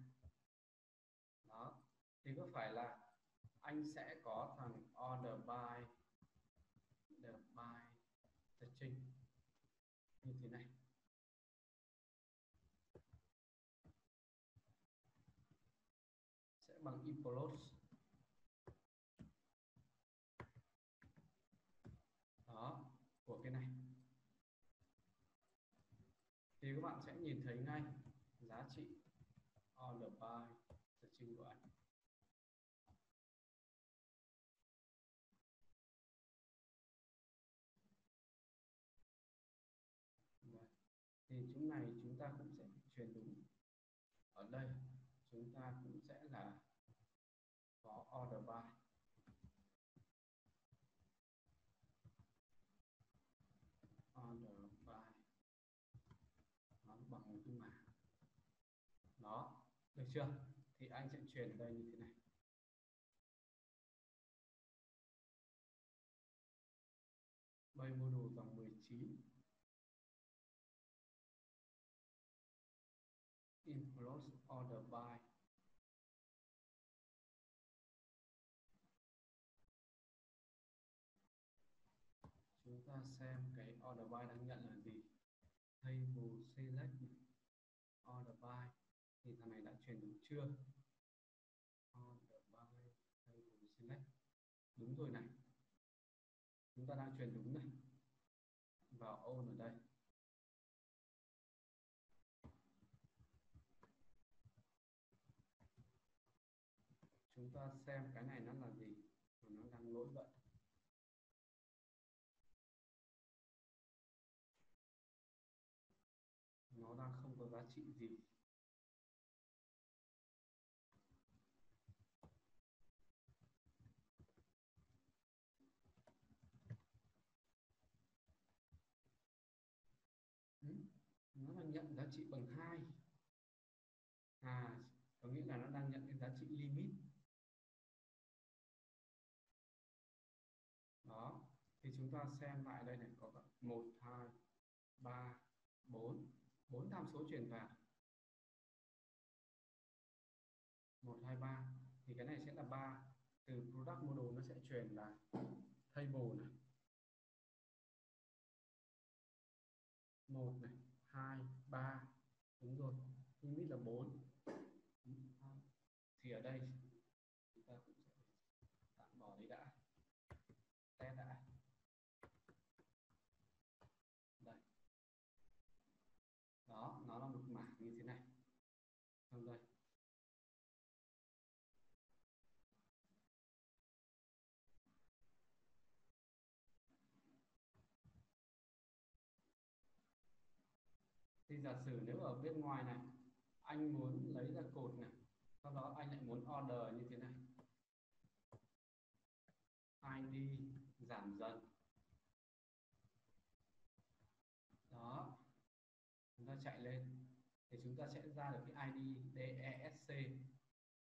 Đó. Thì có phải là anh sẽ có thằng order by the by searching như thế này sẽ bằng implodes đó của cái này thì các bạn sẽ nhìn thấy ngay giá trị order by searching của anh thì chúng này chúng ta cũng sẽ truyền đúng. Ở đây, chúng ta cũng sẽ là có order by. Order by. Nó bằng cái mà đó, được chưa? Thì anh sẽ truyền đây như thế này. Bay module xem cái order by đang nhận là gì. Table select order by thì thằng này đã truyền đúng chưa? Order by table select. Đúng rồi này. Chúng ta đang truyền đúng này. Vào own ở đây. Chúng ta xem cái này. có giá trị gì? Ừ, nó đang nhận giá trị bằng hai. À có nghĩa là nó đang nhận cái giá trị limit. Đó, thì chúng ta xem lại đây này, có một, hai, ba bốn tham số truyền vào một, hai, ba. Thì cái này sẽ là ba. Từ product model nó sẽ truyền là table này hai ba đúng rồi limit là 4 thì ở đây chúng ta cũng sẽ tạm bỏ đi đã test đã đây đó nó là một mảng như thế này xong đây thì giả sử nếu ở bên ngoài này, anh muốn lấy ra cột này, sau đó anh lại muốn order như thế này. ID giảm dần. Đó, chúng ta chạy lên. Thì chúng ta sẽ ra được cái ID DESC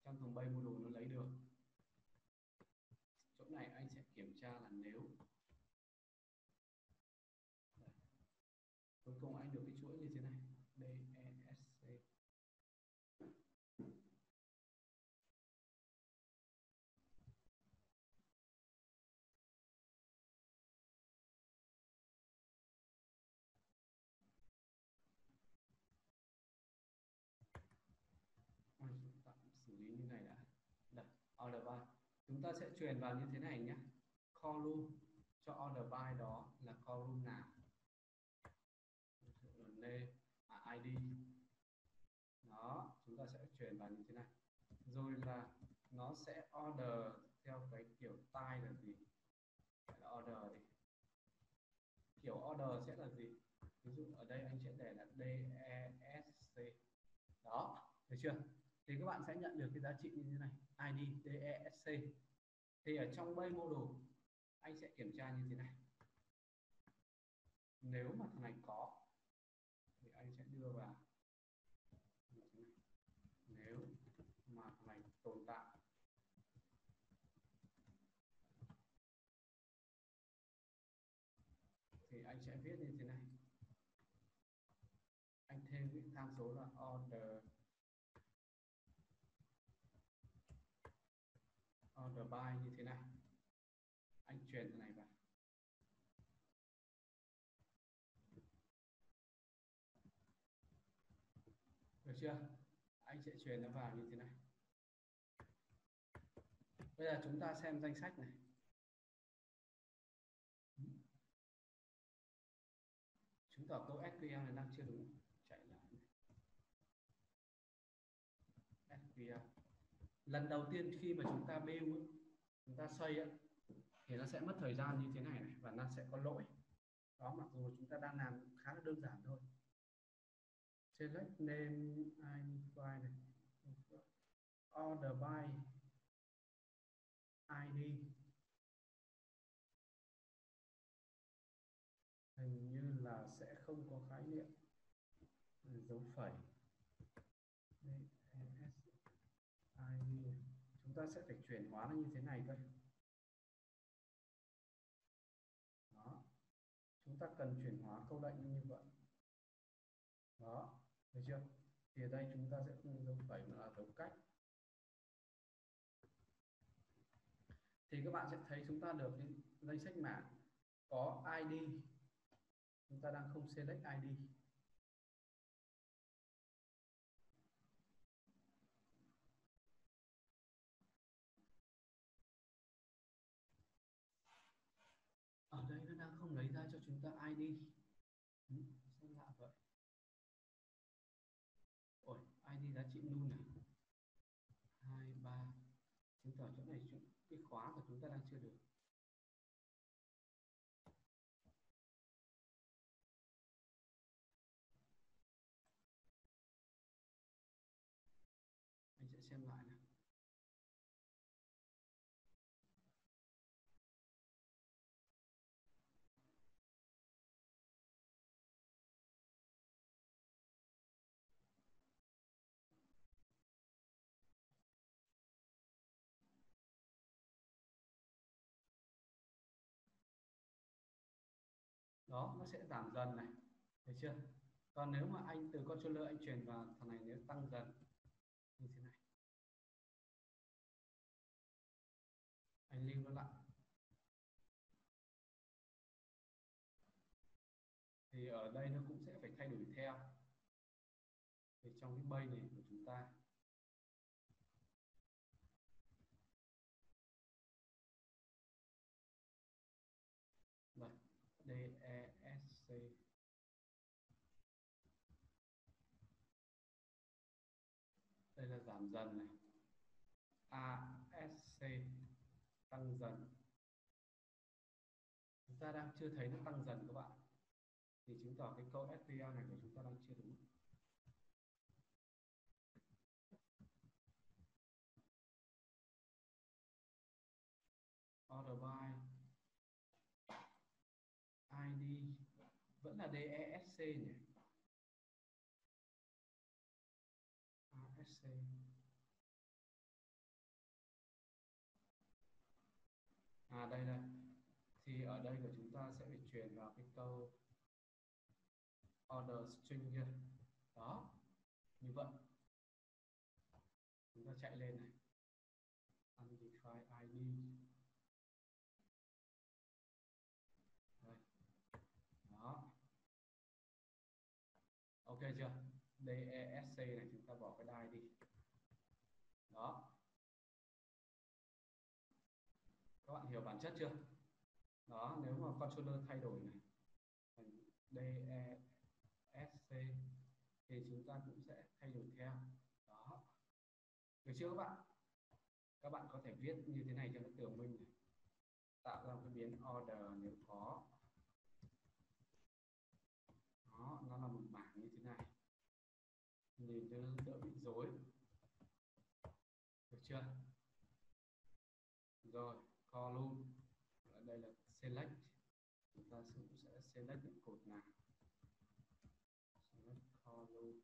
trong thùng bay module nó lấy được chỗ này anh sẽ kiểm tra là nếu Đây. cuối cùng anh được cái chuỗi như thế này DESC tạm xử lý như này đã đây order by chúng ta sẽ truyền vào như thế này nhé. Column cho order by đó là column nào? Name à, ID đó chúng ta sẽ truyền vào như thế này. Rồi là nó sẽ order theo cái kiểu type là gì? Là order đi. Kiểu order sẽ là gì? Ví dụ ở đây anh sẽ để là DESC đó được chưa? Thì các bạn sẽ nhận được cái giá trị như thế này. ID DESC thì ở trong bay module anh sẽ kiểm tra như thế này. Nếu mà thằng này có, thì anh sẽ đưa vào. Nếu mà thằng này tồn tại, thì anh sẽ viết như thế này. Anh thêm những tham số là order. Bài như thế này anh truyền cái này vào. Được chưa? Anh sẽ truyền nó vào như thế này. Bây giờ chúng ta xem danh sách này. Chứng tỏ câu SQL này đang chưa đúng. Chạy lại SQL lần đầu tiên khi mà chúng ta build chúng ta xây ấy, thì nó sẽ mất thời gian như thế này, này và nó sẽ có lỗi. Đó mặc dù chúng ta đang làm khá là đơn giản thôi. Select name ID file này. Order by ID hình như là sẽ không có khái niệm dấu phẩy DS ID chúng ta sẽ phải chuyển hóa nó như thế này thôi. Đó. Chúng ta cần chuyển hóa câu lệnh như vậy. Đó. Được chưa? Thì ở đây chúng ta sẽ không dấu phẩy mà là dấu cách. Thì các bạn sẽ thấy chúng ta được những danh sách mảng có ID chúng ta đang không select ID đó, nó sẽ giảm dần này. Thấy chưa? Còn nếu mà anh, từ con controller anh truyền vào, thằng này nếu tăng dần, như thế này. Anh lưu nó lại. Thì ở đây nó cũng sẽ phải thay đổi theo. Thì trong cái bay này của chúng ta giảm dần này. ASC tăng dần. Chúng ta đang chưa thấy nó tăng dần các bạn. Thì chứng tỏ cái câu SPL này của chúng ta đang chưa đúng. Order by ID vẫn là DESC nhỉ ASC à đây này. Thì ở đây của chúng ta sẽ phải truyền vào cái câu order string kia đó, như vậy. Chúng ta chạy lên này. Undefined id đây. Đó. Ok chưa? Đây này chúng ta bỏ cái đai đi đó các bạn hiểu bản chất chưa? Đó, nếu mà controller thay đổi này, thành DESC thì chúng ta cũng sẽ thay đổi theo. Đó. Được chưa các bạn? Các bạn có thể viết như thế này cho nó tưởng minh này. Tạo ra một cái biến order nếu có. Đó, nó là một bảng như thế này. Nhìn cho nó đỡ bị rối. Được chưa? Rồi column ở đây là select chúng ta cũng sẽ select những cột nào select column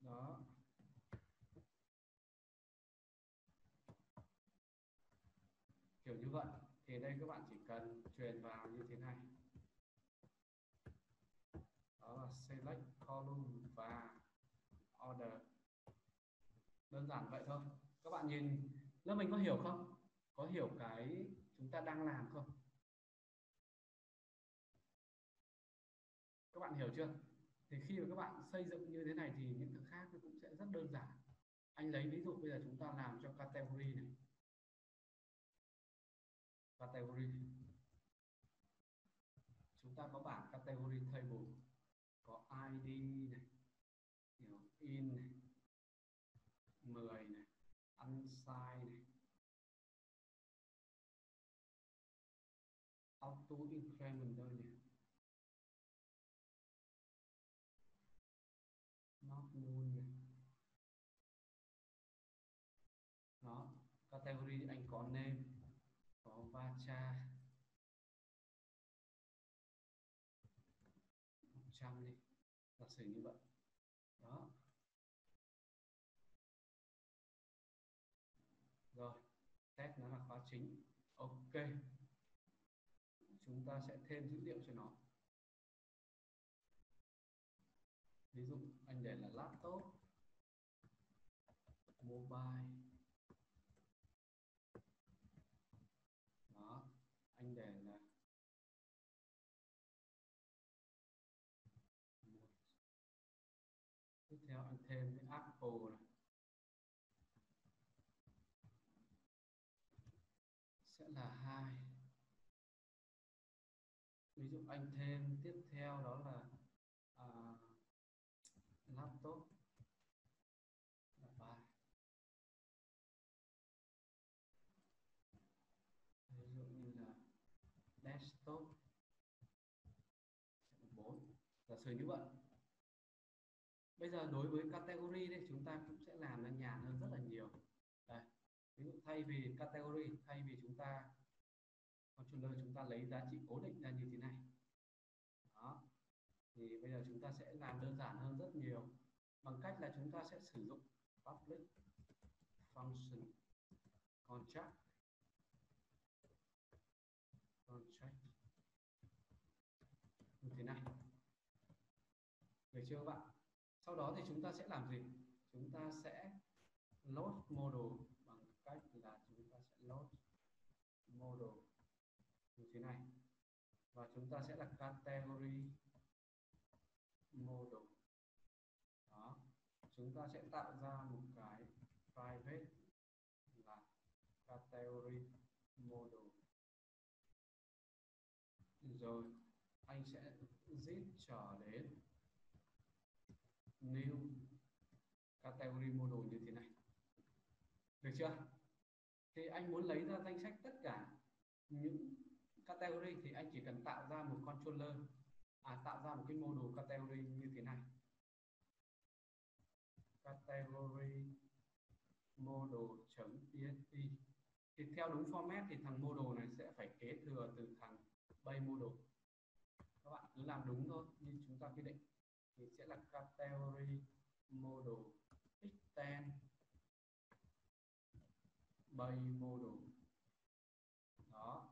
đó kiểu như vậy, thì đây các bạn chỉ cần truyền vào như thế này. Đó là select column và order. Đơn giản vậy thôi. Các bạn nhìn, lớp mình có hiểu không? Có hiểu cái chúng ta đang làm không? Các bạn hiểu chưa? Thì khi mà các bạn xây dựng như thế này thì những thứ khác nó cũng sẽ rất đơn giản. Anh lấy ví dụ, bây giờ chúng ta làm cho category này category chúng ta có bảng category table. Có id này in này 10 này unsigned này. Auto increment đây này. Not null này. Đó, category anh có name có 100 đi. Giả sử như vậy. Đó. Rồi, test nó là khóa chính. Ok. Chúng ta sẽ thêm dữ liệu cho nó. Ví dụ anh để là laptop, mobile đó anh để là tiếp theo anh hồ này sẽ là hai. Ví dụ anh thêm tiếp theo đó là à, laptop. Là ba. Ví dụ như là desktop. Sẽ là bốn. Giả sử như vậy bây giờ đối với category đấy, chúng ta cũng sẽ làm nó nhàn hơn rất là nhiều. Đây, ví dụ thay vì category, thay vì chúng ta controller chúng ta lấy giá trị cố định ra như thế này. Đó, thì bây giờ chúng ta sẽ làm đơn giản hơn rất nhiều. Bằng cách là chúng ta sẽ sử dụng public function contract. Contract. Như thế này. Được chưa các bạn? Sau đó thì chúng ta sẽ làm gì? Chúng ta sẽ load model bằng cách là chúng ta sẽ load model như thế này. Và chúng ta sẽ là category model. Đó. Chúng ta sẽ tạo ra một cái private là category model rồi anh sẽ zip trở đến new free model như thế này. Được chưa? Thì anh muốn lấy ra danh sách tất cả những category thì anh chỉ cần tạo ra một controller à tạo ra một cái model category như thế này. Category model.php thì theo đúng format thì thằng model này sẽ phải kế thừa từ thằng base model các bạn cứ làm đúng thôi, như chúng ta quy định. Thì sẽ là category model extend base model đó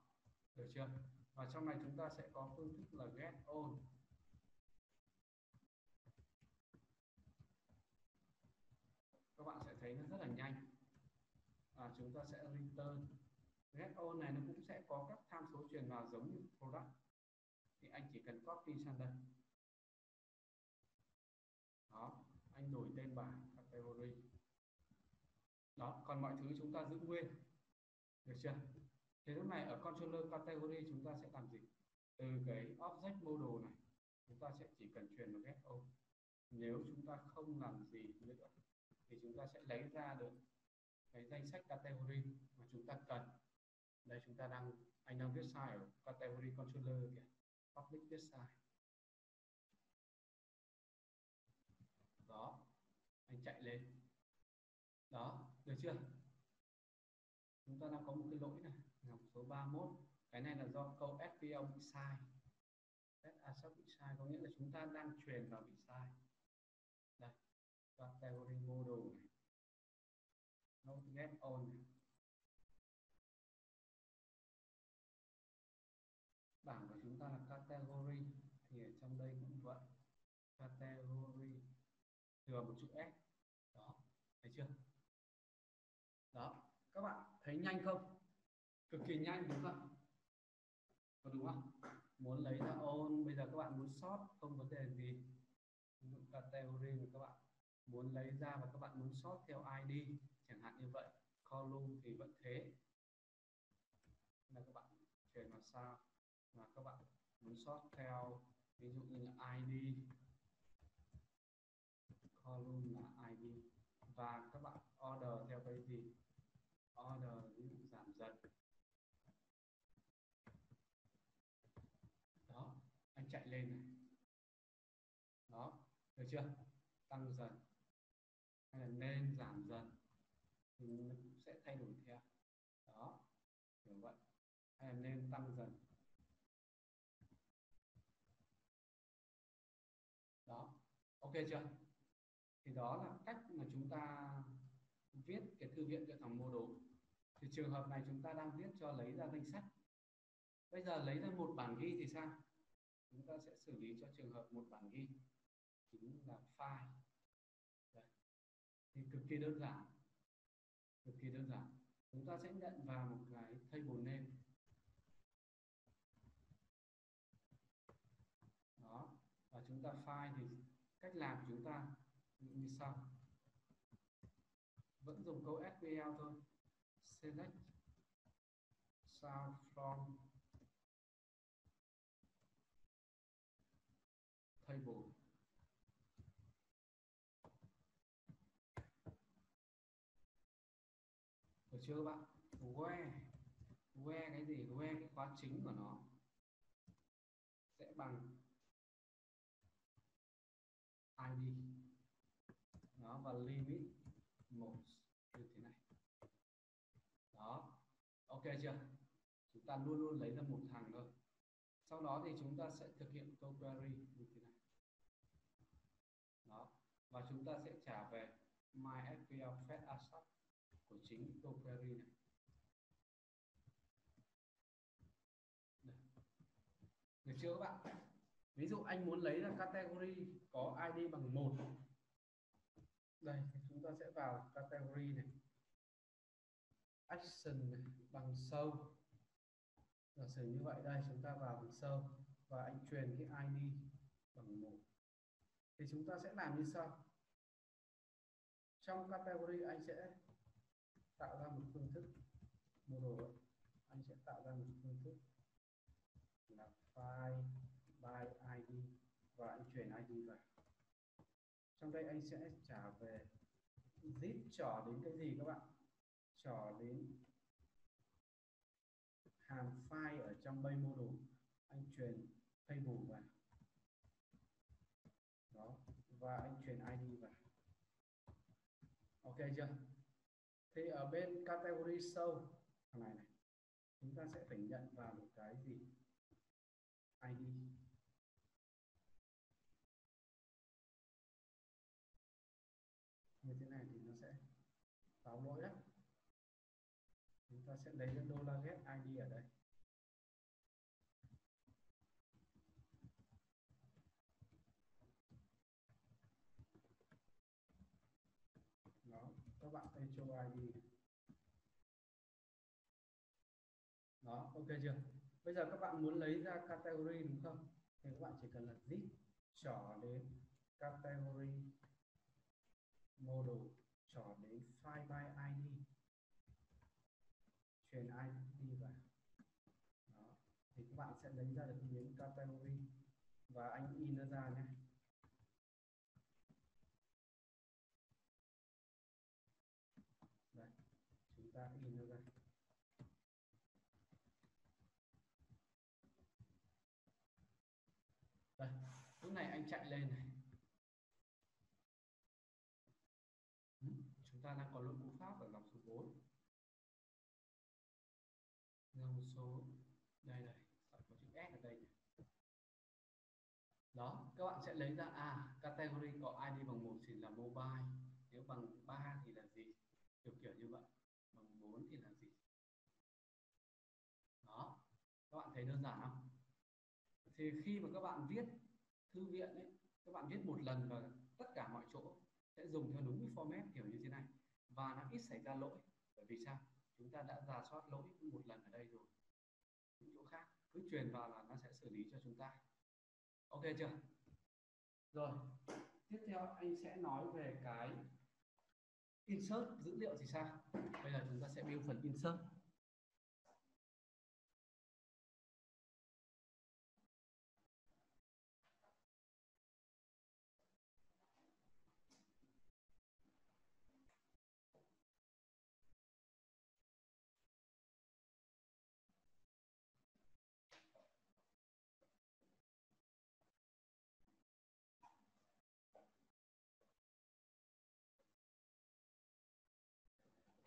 được chưa? Và trong này chúng ta sẽ có phương thức là get all. Các bạn sẽ thấy nó rất là nhanh. À, chúng ta sẽ return. Get all này nó cũng sẽ có các tham số truyền vào giống như product. Thì anh chỉ cần copy sang đây đó anh đổi tên bảng category đó còn mọi thứ chúng ta giữ nguyên. Được chưa? Thế lúc này ở controller category chúng ta sẽ làm gì? Từ cái object model này, chúng ta sẽ chỉ cần truyền vào get ô nếu chúng ta không làm gì nữa, thì chúng ta sẽ lấy ra được cái danh sách category mà chúng ta cần. Đây, chúng ta đang anh đang viết sai ở category controller kìa. Public viết sai đó. Anh chạy lên được chưa? Chúng ta đang có một cái lỗi này. Dòng số 31 cái này là do câu SQL bị sai. SASOC bị sai, có nghĩa là chúng ta đang truyền vào bị sai. Đây category model này. Not get on này. Bảng của chúng ta là category, thì ở trong đây cũng vậy. Category, thừa một chữ S đó thấy chưa đó các bạn thấy nhanh không? Cực kỳ nhanh, đúng không? Có đúng không? Muốn lấy ra ôn, bây giờ các bạn muốn sort, không vấn đề gì. Ví dụ category mà các bạn. Muốn lấy ra và các bạn muốn sort theo ID chẳng hạn như vậy. Column thì vẫn thế. Là các bạn chuyển vào sao. Mà các bạn muốn sort theo, ví dụ như là ID column là ID và các bạn order theo cái gì? Order giảm dần. Đó, anh chạy lên này. Đó, được chưa? Tăng dần. Hay là nên giảm dần thì nó cũng sẽ thay đổi theo. Đó, kiểu vậy. Hay là nên tăng dần. Đó, ok chưa? Thì đó là cách mà chúng ta viết cái thư viện luyện thằng mô đồ thì trường hợp này chúng ta đang viết cho lấy ra danh sách. Bây giờ lấy ra một bản ghi thì sao? Chúng ta sẽ xử lý cho trường hợp một bản ghi. Chính là file. Đây. thì cực kỳ đơn giản. Cực kỳ đơn giản. Chúng ta sẽ nhận vào một cái table name. Đó. Và chúng ta file thì cách làm chúng ta như sau. Vẫn dùng câu SQL thôi select sound from table. Được chưa các bạn? Where? Where cái gì? Where cái khóa chính của nó? chưa? Chúng ta luôn luôn lấy ra một hàng thôi. Sau đó thì chúng ta sẽ thực hiện câu query như thế này. Đó. Và chúng ta sẽ trả về MySQL Fed Asset của chính câu query này. Được chưa các bạn? Ví dụ anh muốn lấy ra category có ID bằng một. Đây, chúng ta sẽ vào category này action bằng sâu giả sử như vậy đây, chúng ta vào bằng sâu và anh truyền cái ID bằng một. Thì chúng ta sẽ làm như sau. Trong category anh sẽ tạo ra một phương thức model anh sẽ tạo ra một phương thức là file by id và anh chuyển id vào. Trong đây anh sẽ trả về zip trỏ đến cái gì các bạn? Trỏ đến hàm file ở trong bay module anh truyền table vào. Đó, và anh truyền id vào. Ok chưa? Thì ở bên category sâu, thằng này này, chúng ta sẽ phải nhận vào một cái gì? Id như thế này thì nó sẽ báo lỗi đấy chúng ta sẽ lấy cái đô la get id ở đây đó các bạn thấy cho id đó ok chưa? Bây giờ các bạn muốn lấy ra category đúng không? Thì các bạn chỉ cần là zip trở đến category model trở đến file by id truyền id vào. Đó. Thì các bạn sẽ lấy ra được miếng category và anh in nó ra nhé đây chúng ta in nó ra đây lúc này anh chạy lên này. Ừ, chúng ta đang có lỗi cú pháp ở dòng số 4 dòng số, đây này có chữ S ở đây này. đó, các bạn sẽ lấy ra à category có ID bằng một thì là mobile. Nếu bằng 3 thì là gì? Kiểu kiểu như vậy. Bằng 4 thì là gì? Đó, các bạn thấy đơn giản không? Thì khi mà các bạn viết thư viện ấy, các bạn viết một lần và tất cả mọi chỗ sẽ dùng theo đúng cái format kiểu như thế này. Và nó ít xảy ra lỗi, bởi vì sao? Chúng ta đã giả soát lỗi một lần ở đây rồi. Những chỗ khác, cứ truyền vào là nó sẽ xử lý cho chúng ta. Ok chưa? Rồi, tiếp theo anh sẽ nói về cái insert dữ liệu thì sao? Bây giờ chúng ta sẽ build phần insert.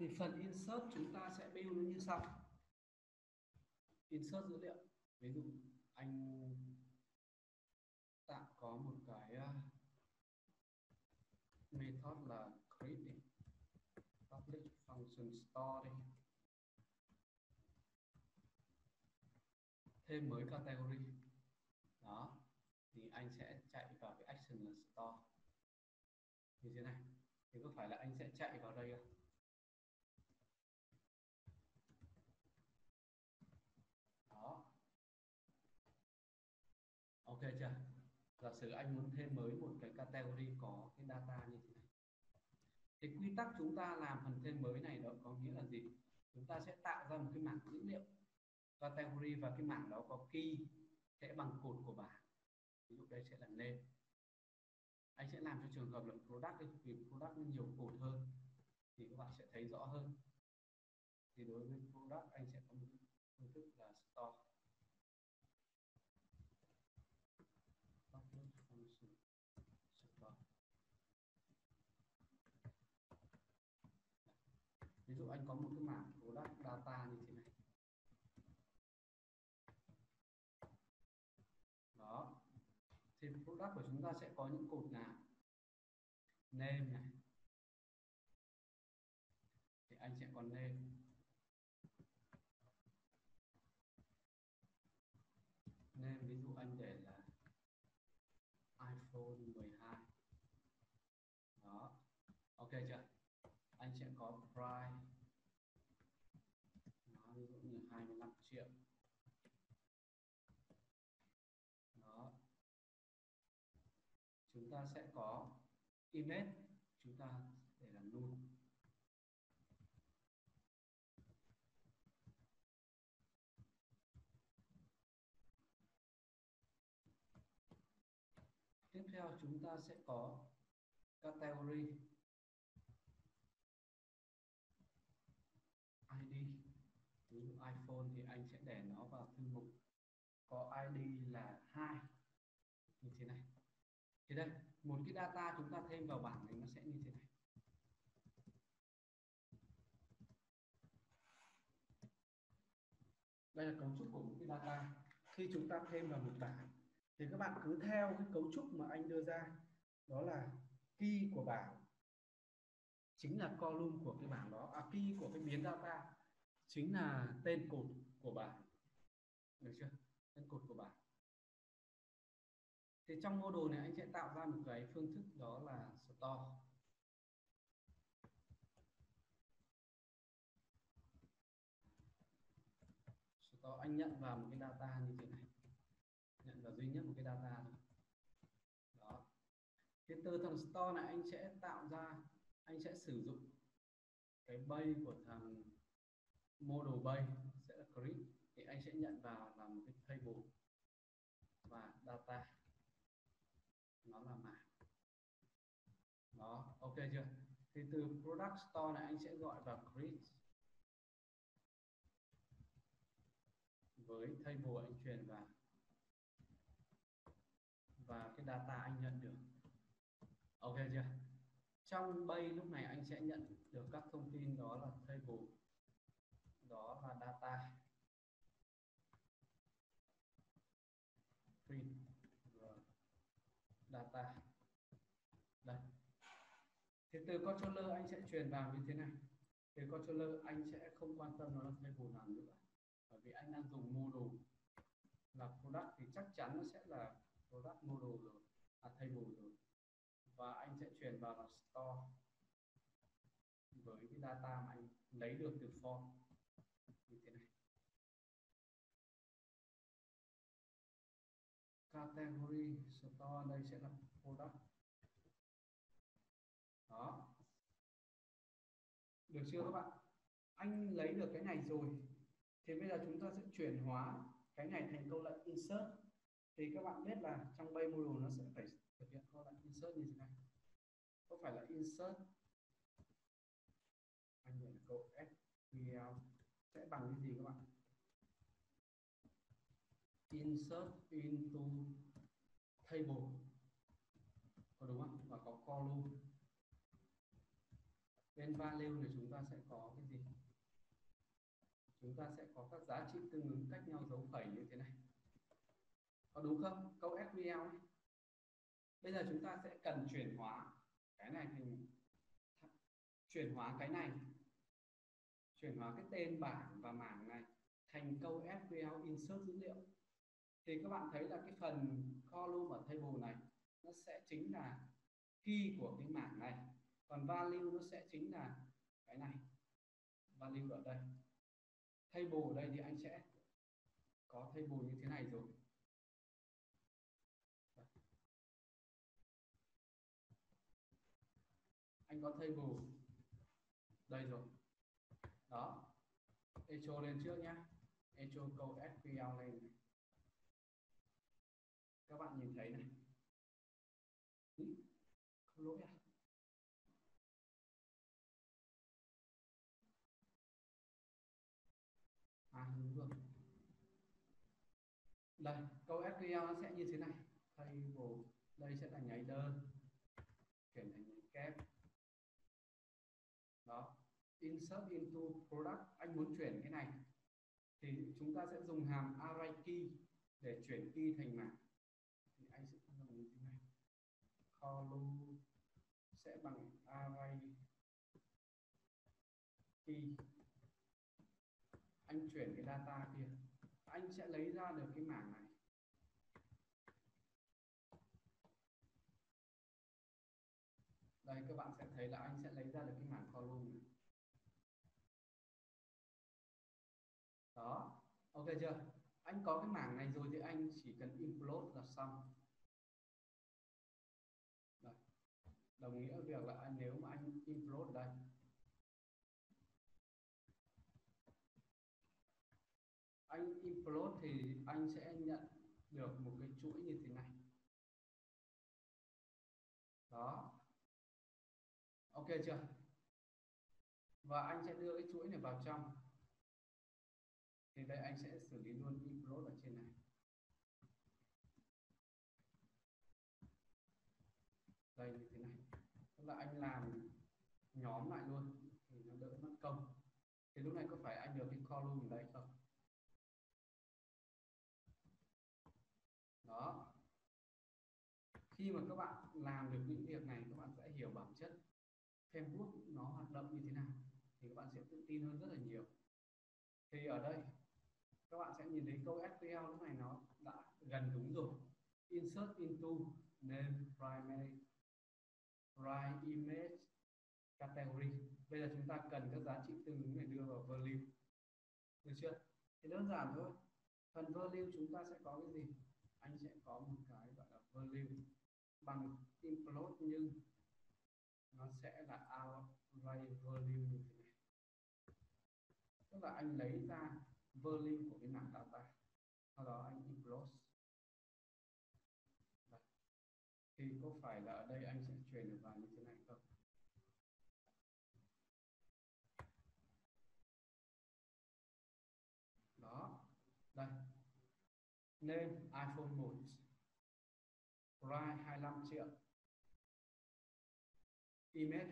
Thì phần insert chúng ta sẽ build nó như sau. Insert dữ liệu. Ví dụ anh tạm có một cái à, method là create public function store đi. Thêm mới category. Đó. Thì anh sẽ chạy vào cái action là store. Như thế này. Thì có phải là anh sẽ chạy vào đây không đó ok chưa sử anh muốn thêm mới một cái category có cái data như thế này. Thì quy tắc chúng ta làm phần thêm mới này đó có nghĩa là gì? Chúng ta sẽ tạo ra một cái mảng dữ liệu. Category và cái mảng đó có key, sẽ bằng cột của bảng. Ví dụ đây sẽ là name. Anh sẽ làm cho trường hợp là product đi, vì product nhiều cột hơn, thì các bạn sẽ thấy rõ hơn. Thì đối với product, anh sẽ có một phương thức là store public function store ví dụ anh có một cái mảng product data như thế này. Đó. Thì product của chúng ta sẽ có những cột nào name này thì anh sẽ có name name ví dụ anh để là iPhone 12 đó ok chưa anh sẽ có price đó, ví dụ như 25 triệu đó chúng ta sẽ có image, chúng ta để làm null. Tiếp theo chúng ta sẽ có category. ID ví dụ iPhone thì anh sẽ để nó vào thư mục. Có ID là hai. Như thế này. Thì đây một cái data chúng ta thêm vào bảng này nó sẽ như thế này. Đây là cấu trúc của một cái data. Khi chúng ta thêm vào một bảng, thì các bạn cứ theo cái cấu trúc mà anh đưa ra. Đó là key của bảng chính là column của cái bảng đó. À key của cái biến data chính là tên cột của bảng. Được chưa? Tên cột của bảng thì trong đồ này anh sẽ tạo ra một cái phương thức đó là store. Store, anh nhận vào một cái data như thế này. Nhận vào duy nhất một cái data thôi đó. Thì từ thằng store này anh sẽ tạo ra, anh sẽ sử dụng cái bay của thằng model bay, sẽ là create thì anh sẽ nhận vào là một cái table và data nó là mã đó ok chưa? Thì từ product store này anh sẽ gọi vào create với table anh truyền vào. Và cái data anh nhận được. Ok chưa? Trong bay lúc này anh sẽ nhận được các thông tin đó là table đó là data print data đây thì từ controller anh sẽ truyền vào như thế này. Từ controller anh sẽ không quan tâm nó là table nào nữa. Bởi vì anh đang dùng module là product thì chắc chắn nó sẽ là product module rồi à table rồi. Và anh sẽ truyền vào là store với cái data mà anh lấy được từ form. Như thế này. Category store, đây sẽ được chưa các bạn? Anh lấy được cái này rồi. Thì bây giờ chúng ta sẽ chuyển hóa cái này thành câu lệnh insert. Thì các bạn biết là trong bay module nó sẽ phải thực hiện câu lệnh insert như thế này. Có phải là insert? Anh nhận câu SQL sẽ bằng cái gì các bạn? Insert into table. Có đúng không? Và có column bên value này chúng ta sẽ có cái gì? Chúng ta sẽ có các giá trị tương ứng cách nhau dấu phẩy như thế này. Có đúng không? Câu SQL ấy. bây giờ chúng ta sẽ cần chuyển hóa cái này thành chuyển hóa cái này. Chuyển hóa cái tên bảng và mảng này thành câu SQL insert dữ liệu. Thì các bạn thấy là cái phần column ở table này nó sẽ chính là key của cái mảng này còn value nó sẽ chính là cái này. Value ở đây. Table ở đây thì anh sẽ có table như thế này rồi. Anh có table đây rồi. Đó. Echo lên trước nhé echo câu SQL lên này. Các bạn nhìn thấy này. Câu SQL nó sẽ như thế này. Table, đây sẽ là nháy đơn. Chuyển thành nháy kép. Đó. Insert into product. Anh muốn chuyển cái này. Thì chúng ta sẽ dùng hàm array key để chuyển key thành mảng. Thì anh sẽ dùng như thế này. Column sẽ bằng array key anh chuyển cái data kia anh sẽ lấy ra được cái mảng này đây, các bạn sẽ thấy là anh sẽ lấy ra được cái mảng column này. đó ok chưa anh có cái mảng này rồi thì anh chỉ cần implode là xong đây. đồng nghĩa việc là anh nếu mà anh implode đây anh implode thì anh sẽ nhận được một cái chuỗi như thế này đó ok chưa? Và anh sẽ đưa cái chuỗi này vào trong. Thì đây anh sẽ xử lý luôn implode ở trên này đây như thế này tức là anh làm nhóm lại luôn thì nó đỡ mất công thì lúc này có phải anh được cái column ở đây không đó khi mà các bạn làm được những việc này các bạn sẽ hiểu bản chất framework nó hoạt động như thế nào thì các bạn sẽ tự tin hơn rất là nhiều. Thì ở đây, các bạn sẽ nhìn thấy câu SQL lúc này nó đã gần đúng rồi. Insert into name primary right image category. Bây giờ chúng ta cần các giá trị tương ứng để đưa vào value. Được chưa? Thì đơn giản thôi. Phần value chúng ta sẽ có cái gì? Anh sẽ có một cái gọi là value bằng implode nhưng nó sẽ là array value. như thế tức là anh lấy ra verlin của cái mảng data sau đó anh implode vâng. thì có phải là ở đây anh sẽ truyền được vào như thế này không? Đó. Đây. Nên iPhone 1 price 25 triệu. Image.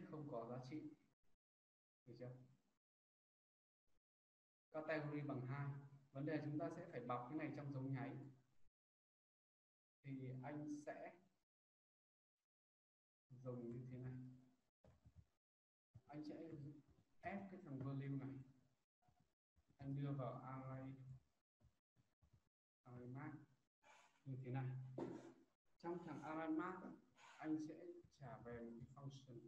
Category bằng 2 vấn đề chúng ta sẽ phải bọc cái này trong dấu nháy. Thì anh sẽ dùng như thế này anh sẽ ép cái thằng value này anh đưa vào array array map như thế này trong thằng array map anh sẽ trả về một cái function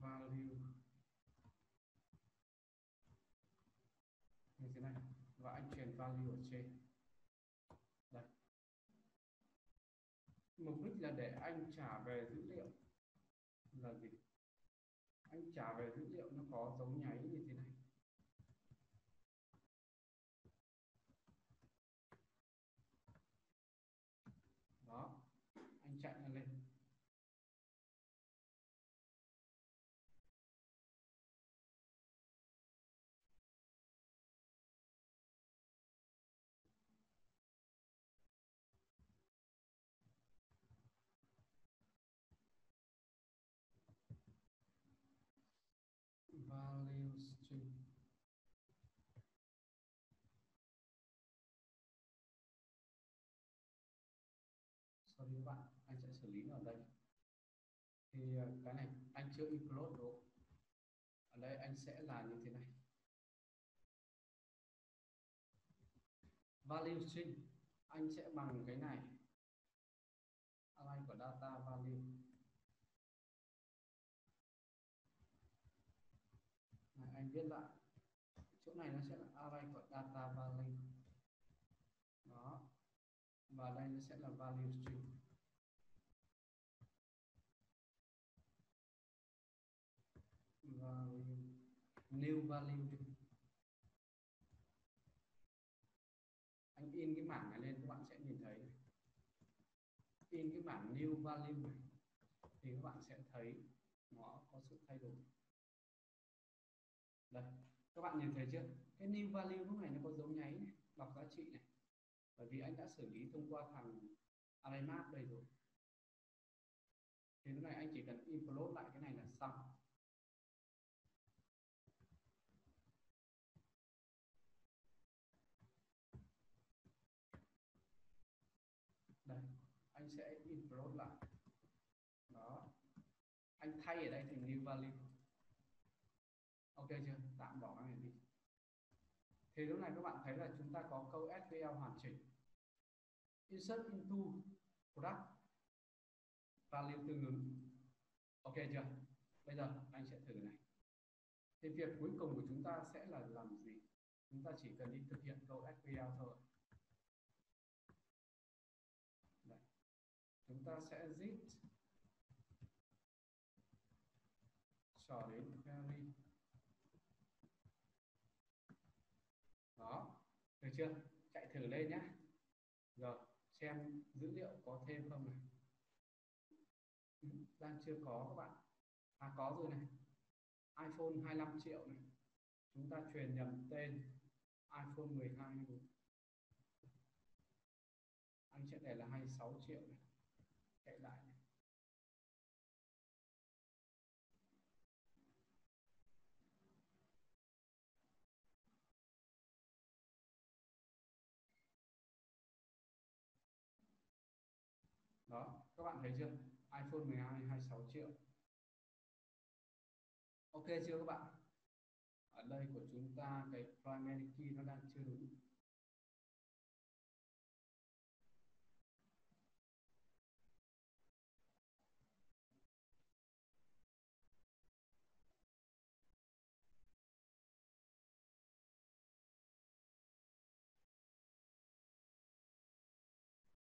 value như thế này và anh truyền value ở trên đây mục đích là để anh trả về dữ liệu. Là gì? Anh trả về dữ liệu nó có dấu nháy như thế xử lý nó ở đây. Thì ờ, cái này anh chưa include đúng ở đây anh sẽ là như thế này. Value string anh sẽ bằng cái này. Array của data value. Này, anh viết lại. Chỗ này nó sẽ là array của data value. Đó. Và đây nó sẽ là value string value đi anh in cái mảng này lên các bạn sẽ nhìn thấy in cái mảng new value này thì các bạn sẽ thấy nó có sự thay đổi đây các bạn nhìn thấy chưa cái new value lúc này nó có dấu nháy này đọc giá trị này bởi vì anh đã xử lý thông qua thằng array đây rồi thì lúc này anh chỉ cần implode lại cái này là xong đây anh sẽ implode lại đó anh thay ở đây thành new value ok chưa? Tạm bỏ cái này đi. Thì lúc này các bạn thấy là chúng ta có câu SQL hoàn chỉnh. Insert into product. Value tương ứng. Ok chưa? Bây giờ anh sẽ thử này. Thì việc cuối cùng của chúng ta sẽ là làm gì? Chúng ta chỉ cần đi thực hiện câu SQL thôi. Đấy. chúng ta sẽ zip cho đến query đó, được chưa? Chạy thử lên nhé rồi, xem dữ liệu có thêm không này đang chưa có các bạn. À có rồi này. iPhone 25 triệu này. Chúng ta truyền nhầm tên iPhone 12 rồi. Anh sẽ để là 26 triệu này. Chạy lại. Các bạn thấy chưa? iPhone 12 26 triệu. Ok chưa các bạn? Ở đây của chúng ta cái primary key nó đang chưa đúng.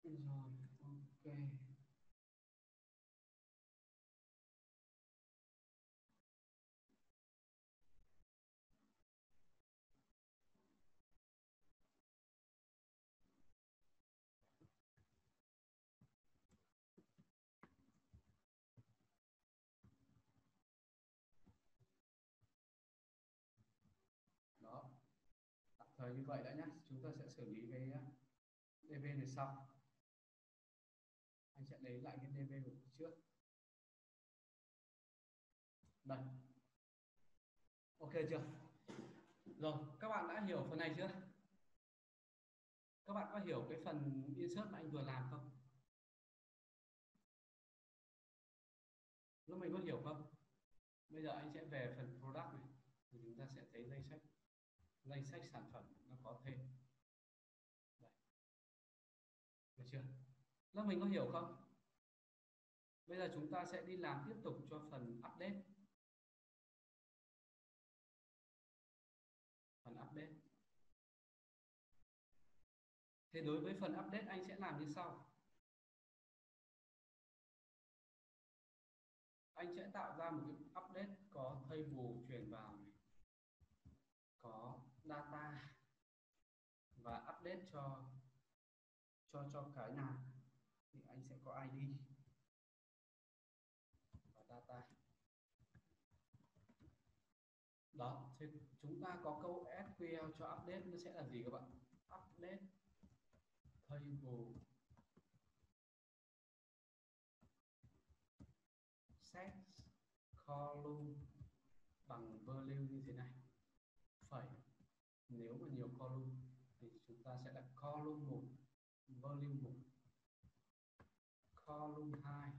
Rồi, ok. Rồi thời như vậy đã nhé chúng ta sẽ xử lý cái ờ, DV này sau. Anh sẽ lấy lại cái DV của trước. Đây. Ok chưa? Rồi, các bạn đã hiểu phần này chưa? Các bạn có hiểu cái phần insert mà anh vừa làm không? Lúc mình có hiểu không? Bây giờ anh sẽ về phần product này thì chúng ta sẽ thấy danh sách danh sách sản phẩm nó có thêm. Đấy. được chưa? Lớp mình có hiểu không? Bây giờ chúng ta sẽ đi làm tiếp tục cho phần update. Phần update. Thế đối với phần update anh sẽ làm như sau. Anh sẽ tạo ra một cái update có table truyền vào này có data và update cho cho cho cái nào thì anh sẽ có ID và data. Đó, thì chúng ta có câu SQL cho update nó sẽ là gì các bạn? Update table. Set column bằng value như thế này phẩy nếu mà nhiều column thì chúng ta sẽ đặt column 1 volume 1 column 2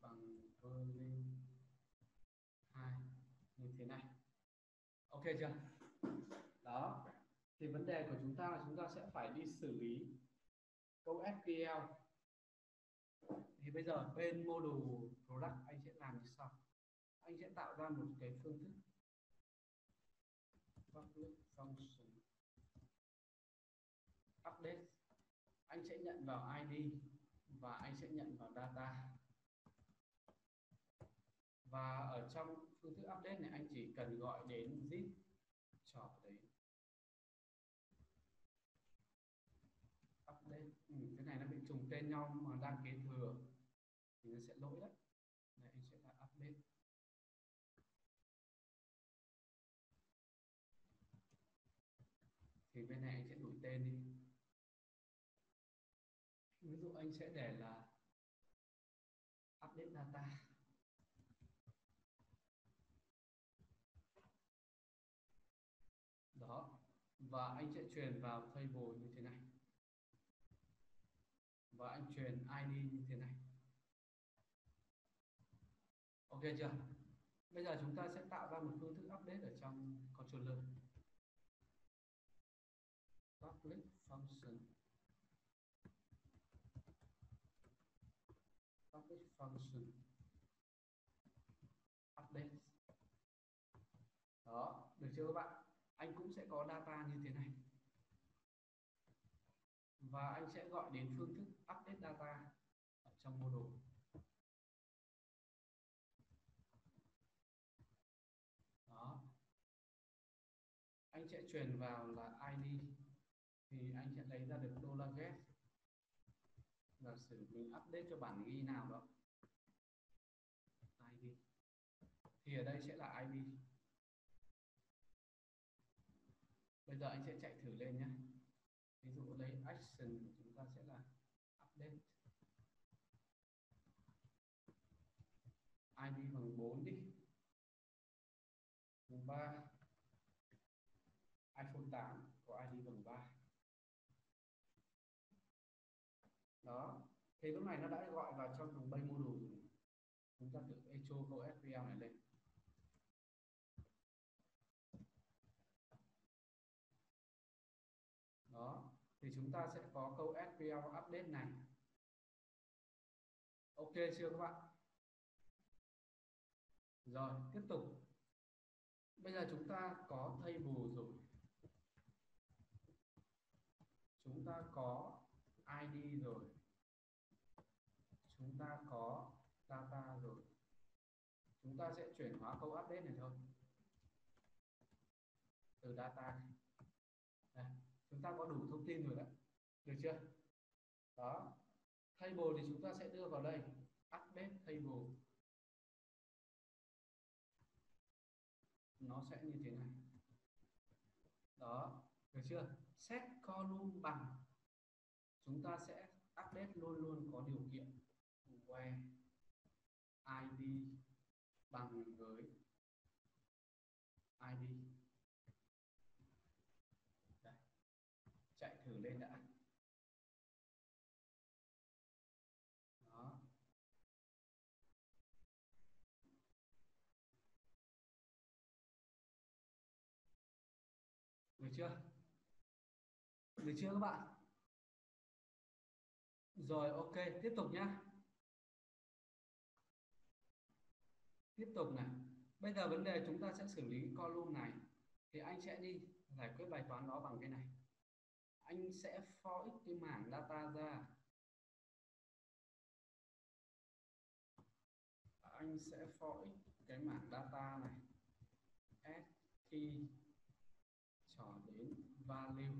bằng volume 2 như thế này. Ok chưa? Đó. Thì vấn đề của chúng ta là chúng ta sẽ phải đi xử lý câu SQL thì bây giờ bên module product anh sẽ làm như sau. Anh sẽ tạo ra một cái phương thức. Public function update anh sẽ nhận vào ID và anh sẽ nhận vào data. Và ở trong phương thức update này, anh chỉ cần gọi đến zip trỏ đấy update ừ, cái này nó bị trùng tên nhau mà đang kế thừa thì nó sẽ lỗi đấy đây anh sẽ là update thì bên này anh sẽ đổi tên đi ví dụ anh sẽ để là update data đó và anh sẽ truyền vào table như thế này. Và anh truyền ID như thế này. Ok chưa? Bây giờ chúng ta sẽ tạo ra một phương thức update ở trong controller public function public function update đó được chưa các bạn anh cũng sẽ có data như thế này và anh sẽ gọi đến phương thức update data ở trong module. Đó. Anh sẽ truyền vào là id thì anh sẽ lấy ra được dollar get giả sử mình update cho bản ghi nào đó id thì ở đây sẽ là id bây giờ anh sẽ chạy thử lên nhé ví dụ đây action của chúng ta sẽ là update id bằng 4 đi bằng 3 iPhone 8 có ID bằng 3 đó thì lúc này nó đã gọi vào trong thằng bay module rồi. Chúng ta tự echo câu SQL này lên. Đó, thì chúng ta sẽ có câu SQL update này. Ok chưa các bạn? Rồi, tiếp tục. Bây giờ chúng ta có table rồi. Chúng ta có ID rồi ta có data rồi. Chúng ta sẽ chuyển hóa câu update này thôi. Từ data đây, chúng ta có đủ thông tin rồi đấy. Được chưa? Đó. Table thì chúng ta sẽ đưa vào đây. Update table. Nó sẽ như thế này. Đó. Được chưa? Set column bằng. Chúng ta sẽ update luôn luôn có điều kiện id bằng với id Đây. chạy thử lên đã. Đó. Được chưa? Được chưa các bạn? Rồi, ok, tiếp tục nhá. Tiếp tục này. Bây giờ vấn đề chúng ta sẽ xử lý column này. Thì anh sẽ đi giải quyết bài toán đó bằng cái này. Anh sẽ for x cái mảng data ra. Anh sẽ for x cái mảng data này. S khi cho đến value.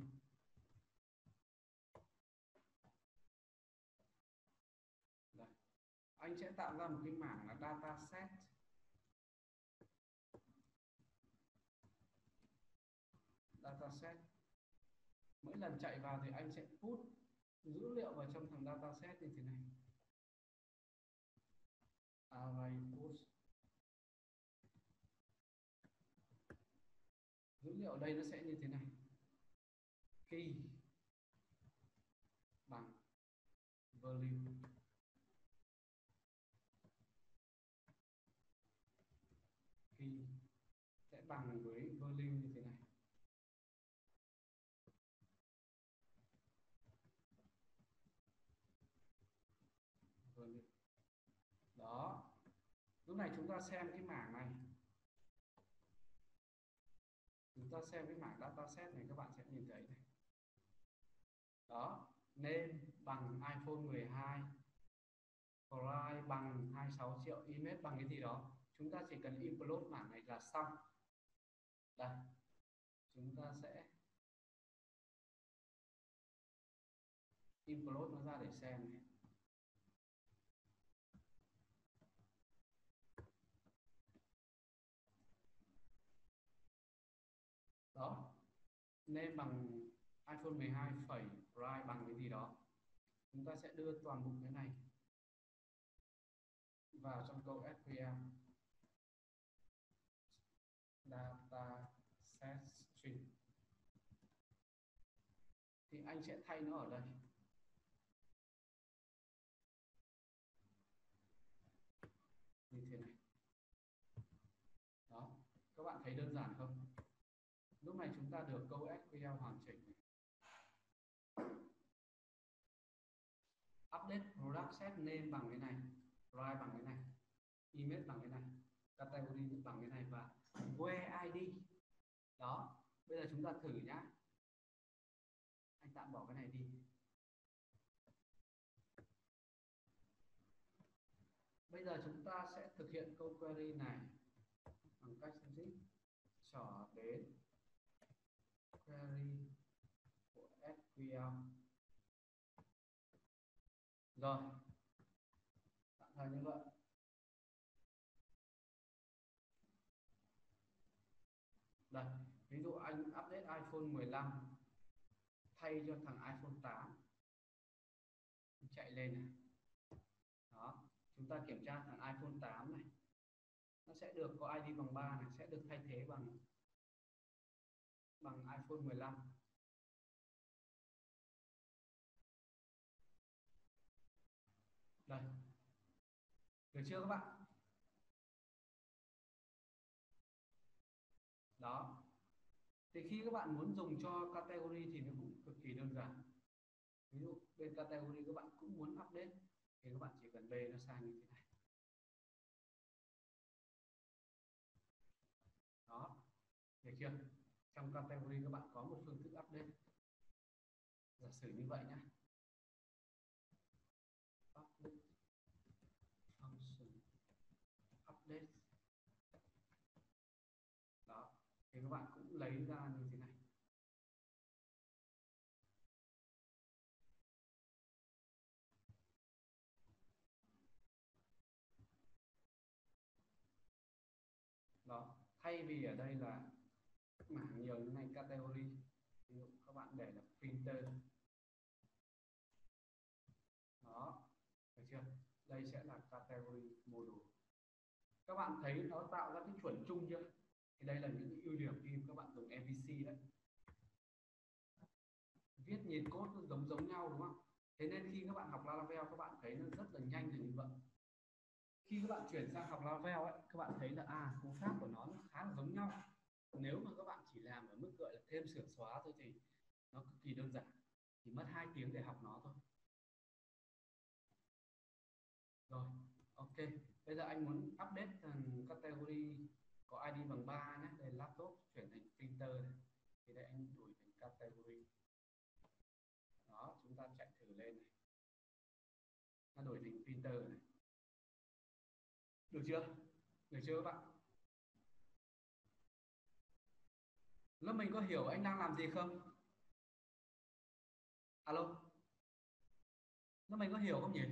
Đây. anh sẽ tạo ra một cái mảng là data set data set mỗi lần chạy vào thì anh sẽ put dữ liệu vào trong thằng data set như thế này. À, Array put. Dữ liệu đây nó sẽ như thế này. Key bằng value key sẽ bằng với value như thế này value đó lúc này chúng ta xem cái mảng này. Chúng ta xem cái mảng dataset này, các bạn sẽ nhìn thấy này. Đó nên bằng iPhone 12 price bằng 26 triệu, image bằng cái gì đó. Chúng ta chỉ cần upload mảng này là xong. Đây, chúng ta sẽ upload nó ra để xem này đó nên bằng iPhone 12 phẩy right bằng cái gì đó, chúng ta sẽ đưa toàn bộ cái này vào trong câu SQL data set string thì anh sẽ thay nó ở đây. Như thế này. Đó. Các bạn thấy đơn giản không? Lúc này chúng ta được video hoàn chỉnh. Update product set name bằng cái này drive bằng cái này, image bằng cái này, category bằng cái này và where id đó, bây giờ chúng ta thử nhá. Anh tạm bỏ cái này đi. Bây giờ chúng ta sẽ thực hiện câu query này bằng cách gì? trở đến video rồi. Tạm thời như vậy. Đây, ví dụ anh update iPhone 15 thay cho thằng iPhone 8 chạy lên này. Đó, chúng ta kiểm tra thằng iPhone 8 này. Nó sẽ được, có ID bằng 3 này, sẽ được thay thế bằng bằng iPhone 15 đây được chưa các bạn? Đó. Thì khi các bạn muốn dùng cho category thì nó cũng cực kỳ đơn giản. Ví dụ bên category các bạn cũng muốn update, thì các bạn chỉ cần về nó sang như thế này. Đó. Được chưa? Trong category các bạn có một phương thức update. Giả sử như vậy nhé public function update đó thì các bạn cũng lấy ra như thế này đó thay vì ở đây là mảng nhiều như này, category, ví dụ các bạn để là filter. Đó, được chưa? Đây sẽ là category module. Các bạn thấy nó tạo ra cái chuẩn chung chưa? Thì đây là những cái ưu điểm khi các bạn dùng MVC đấy. Viết nhìn code nó giống giống nhau, đúng không? Thế nên khi các bạn học Laravel, các bạn thấy nó rất là nhanh là như vậy khi các bạn chuyển sang học Laravel ấy các bạn thấy là à cú pháp của nó, khá là giống nhau. Nếu mà các bạn chỉ làm ở mức gọi là thêm sửa xóa thôi thì nó cực kỳ đơn giản chỉ mất 2 tiếng để học nó thôi. Rồi ok. Bây giờ anh muốn update thằng category có ID bằng 3 nhé đây laptop chuyển thành printer này. thì đây anh đổi thành category đó chúng ta chạy thử lên này nó đổi thành printer này được chưa được chưa các bạn? Lớp mình có hiểu anh đang làm gì không? Alo? Lớp mình có hiểu không nhỉ?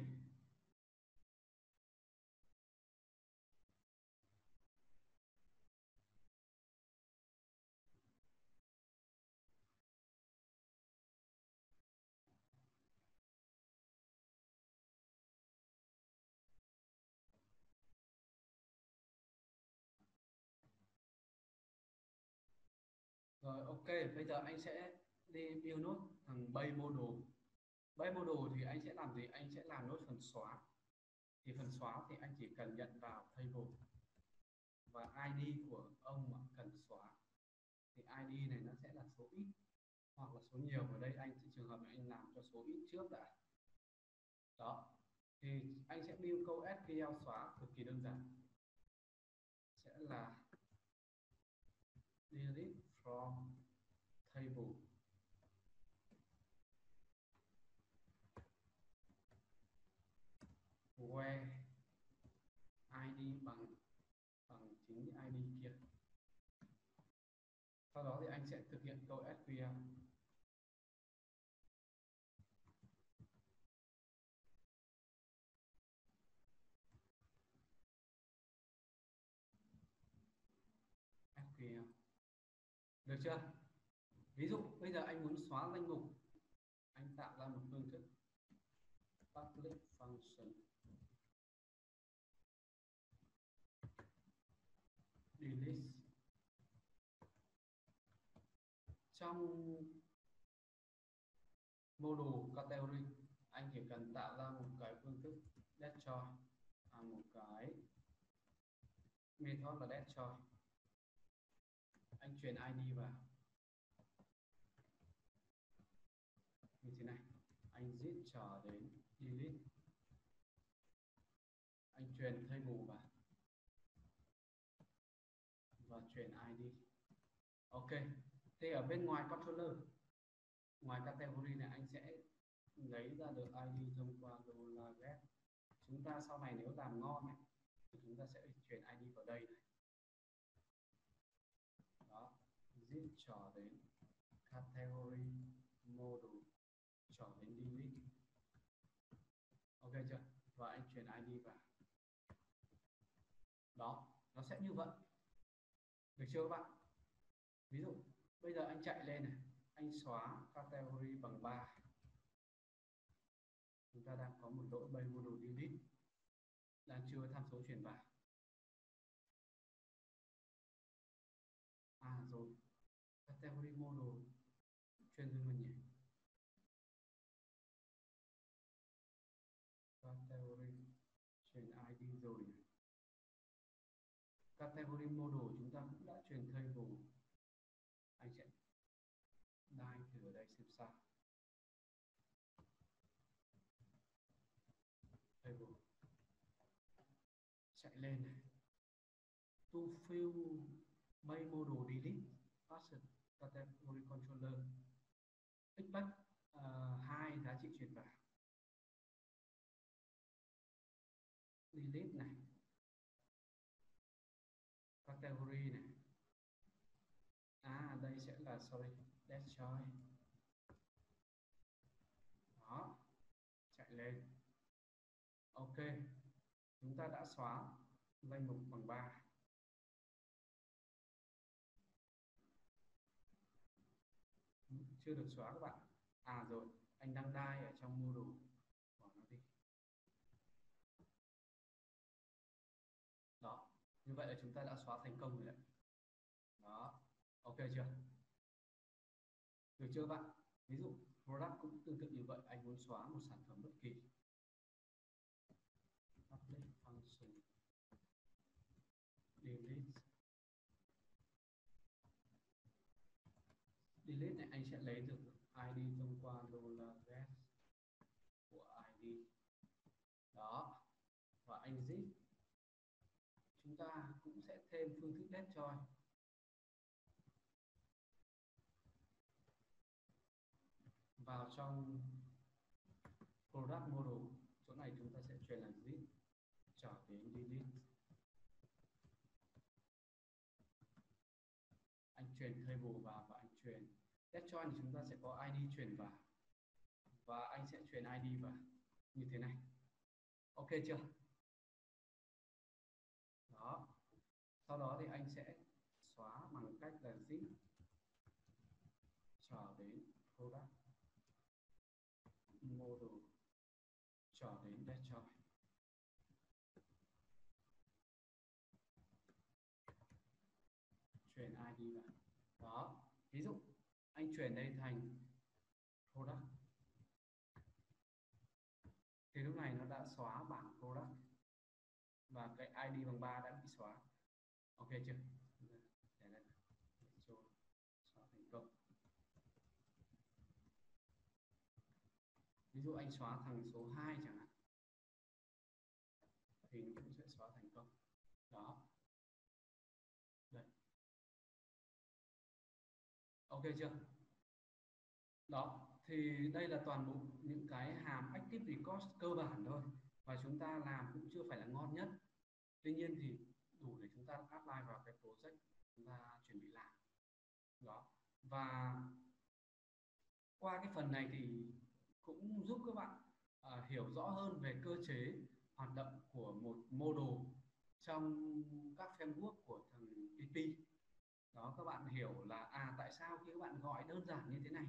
Rồi ok, bây giờ anh sẽ đi build nốt thằng bay model. Bay model thì anh sẽ làm gì? Anh sẽ làm nốt phần xóa. Thì phần xóa thì anh chỉ cần nhận vào table và ID của ông mà cần xóa. Thì ID này nó sẽ là số ít hoặc là số nhiều ở đây anh trường hợp này anh làm cho số ít trước đã. Đó. Thì anh sẽ build câu SQL xóa cực kỳ đơn giản. Sẽ là delete from table where id bằng bằng chính id kia sau đó thì anh sẽ thực hiện câu SQL SQL được chưa? Ví dụ bây giờ anh muốn xóa danh mục anh tạo ra một phương thức. Public function. Delete. Trong module category anh chỉ cần tạo ra một cái phương thức destroy à, một cái method là destroy anh truyền ID vào. Như thế này. Anh zip trở đến delete. Anh truyền table vào. Và truyền ID ok. Thế ở bên ngoài controller, ngoài category này, anh sẽ lấy ra được ID thông qua dollar get chúng ta sau này nếu làm ngon này thì chúng ta sẽ truyền ID vào đây này đó cho đến category module, cho đến delete ok chưa? Và anh truyền ID vào. Đó, nó sẽ như vậy. Được chưa các bạn? Ví dụ, bây giờ anh chạy lên này, anh xóa category bằng 3 chúng ta đang có một lỗi bay module delete. Đang chưa tham số truyền vào à rồi category model truyền cho mình nhỉ category truyền ID rồi category model chúng ta cũng đã truyền table anh sẽ đai thử ở đây xem sao table chạy lên này to fill bay model delete passive category controller. Expect uh, à, hai giá trị truyền vào delete này. Category này. À đây sẽ là sorry destroy đó chạy lên. Ok chúng ta đã xóa danh mục bằng 3 chưa được xóa các bạn. À rồi, anh đăng đai ở trong module bỏ nó đi. Đó, như vậy là chúng ta đã xóa thành công rồi đấy đó, ok chưa? Được chưa bạn? Ví dụ product cũng tương tự như vậy, anh muốn xóa một sản phẩm bất kỳ update function delete delete này anh sẽ lấy được id thông qua dollar get của id đó và anh zip chúng ta cũng sẽ thêm phương thức destroy vào trong product model, chỗ này chúng ta sẽ truyền là zip trở đến delete. Anh truyền table vào và anh truyền destroy thì chúng ta sẽ có id truyền vào. Và anh sẽ truyền id vào. Như thế này. Ok chưa đó sau đó thì anh sẽ xóa bằng cách là zip trở đến product. Model trở đến desktop chuyển ID vào đó. Ví dụ, anh chuyển đây thành product. Thì lúc này nó đã xóa bảng product. Và cái ID bằng 3 đã ok chưa? Để đây xóa thành công. Ví dụ anh xóa thằng số 2 chẳng hạn. Thì nó cũng sẽ xóa thành công. Đó. Đây. Ok chưa? Đó. Thì đây là toàn bộ những cái hàm active record cơ bản thôi. Và chúng ta làm cũng chưa phải là ngon nhất. Tuy nhiên thì ta để apply vào cái project chúng ta chuẩn bị làm. Đó. Và qua cái phần này thì cũng giúp các bạn uh, hiểu rõ hơn về cơ chế hoạt động của một model trong các framework của thằng PP đó các bạn hiểu là à tại sao khi các bạn gọi đơn giản như thế này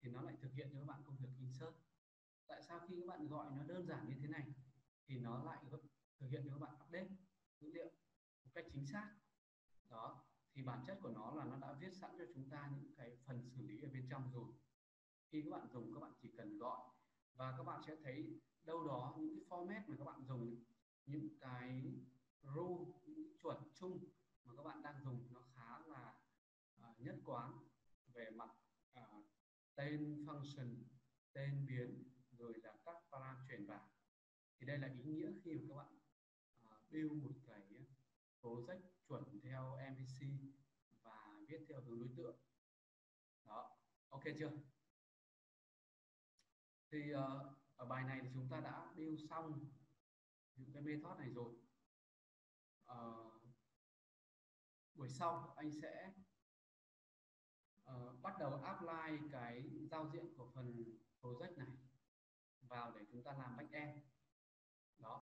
thì nó lại thực hiện cho các bạn công việc insert? Tại sao khi các bạn gọi nó đơn giản như thế này thì nó lại thực hiện cho các bạn update dữ liệu? Cách chính xác. Đó thì bản chất của nó là nó đã viết sẵn cho chúng ta những cái phần xử lý ở bên trong rồi. Khi các bạn dùng các bạn chỉ cần gọi và các bạn sẽ thấy đâu đó những cái format mà các bạn dùng những cái rule những chuẩn chung mà các bạn đang dùng nó khá là uh, nhất quán về mặt uh, tên function tên biến rồi là các param truyền vào thì đây là ý nghĩa khi mà các bạn à, build một cái project chuẩn theo MVC và viết theo hướng đối tượng. Đó ok chưa? Thì uh, ở bài này thì chúng ta đã build xong những cái method này rồi. Uh, buổi sau anh sẽ uh, bắt đầu apply cái giao diện của phần project này vào để chúng ta làm backend đó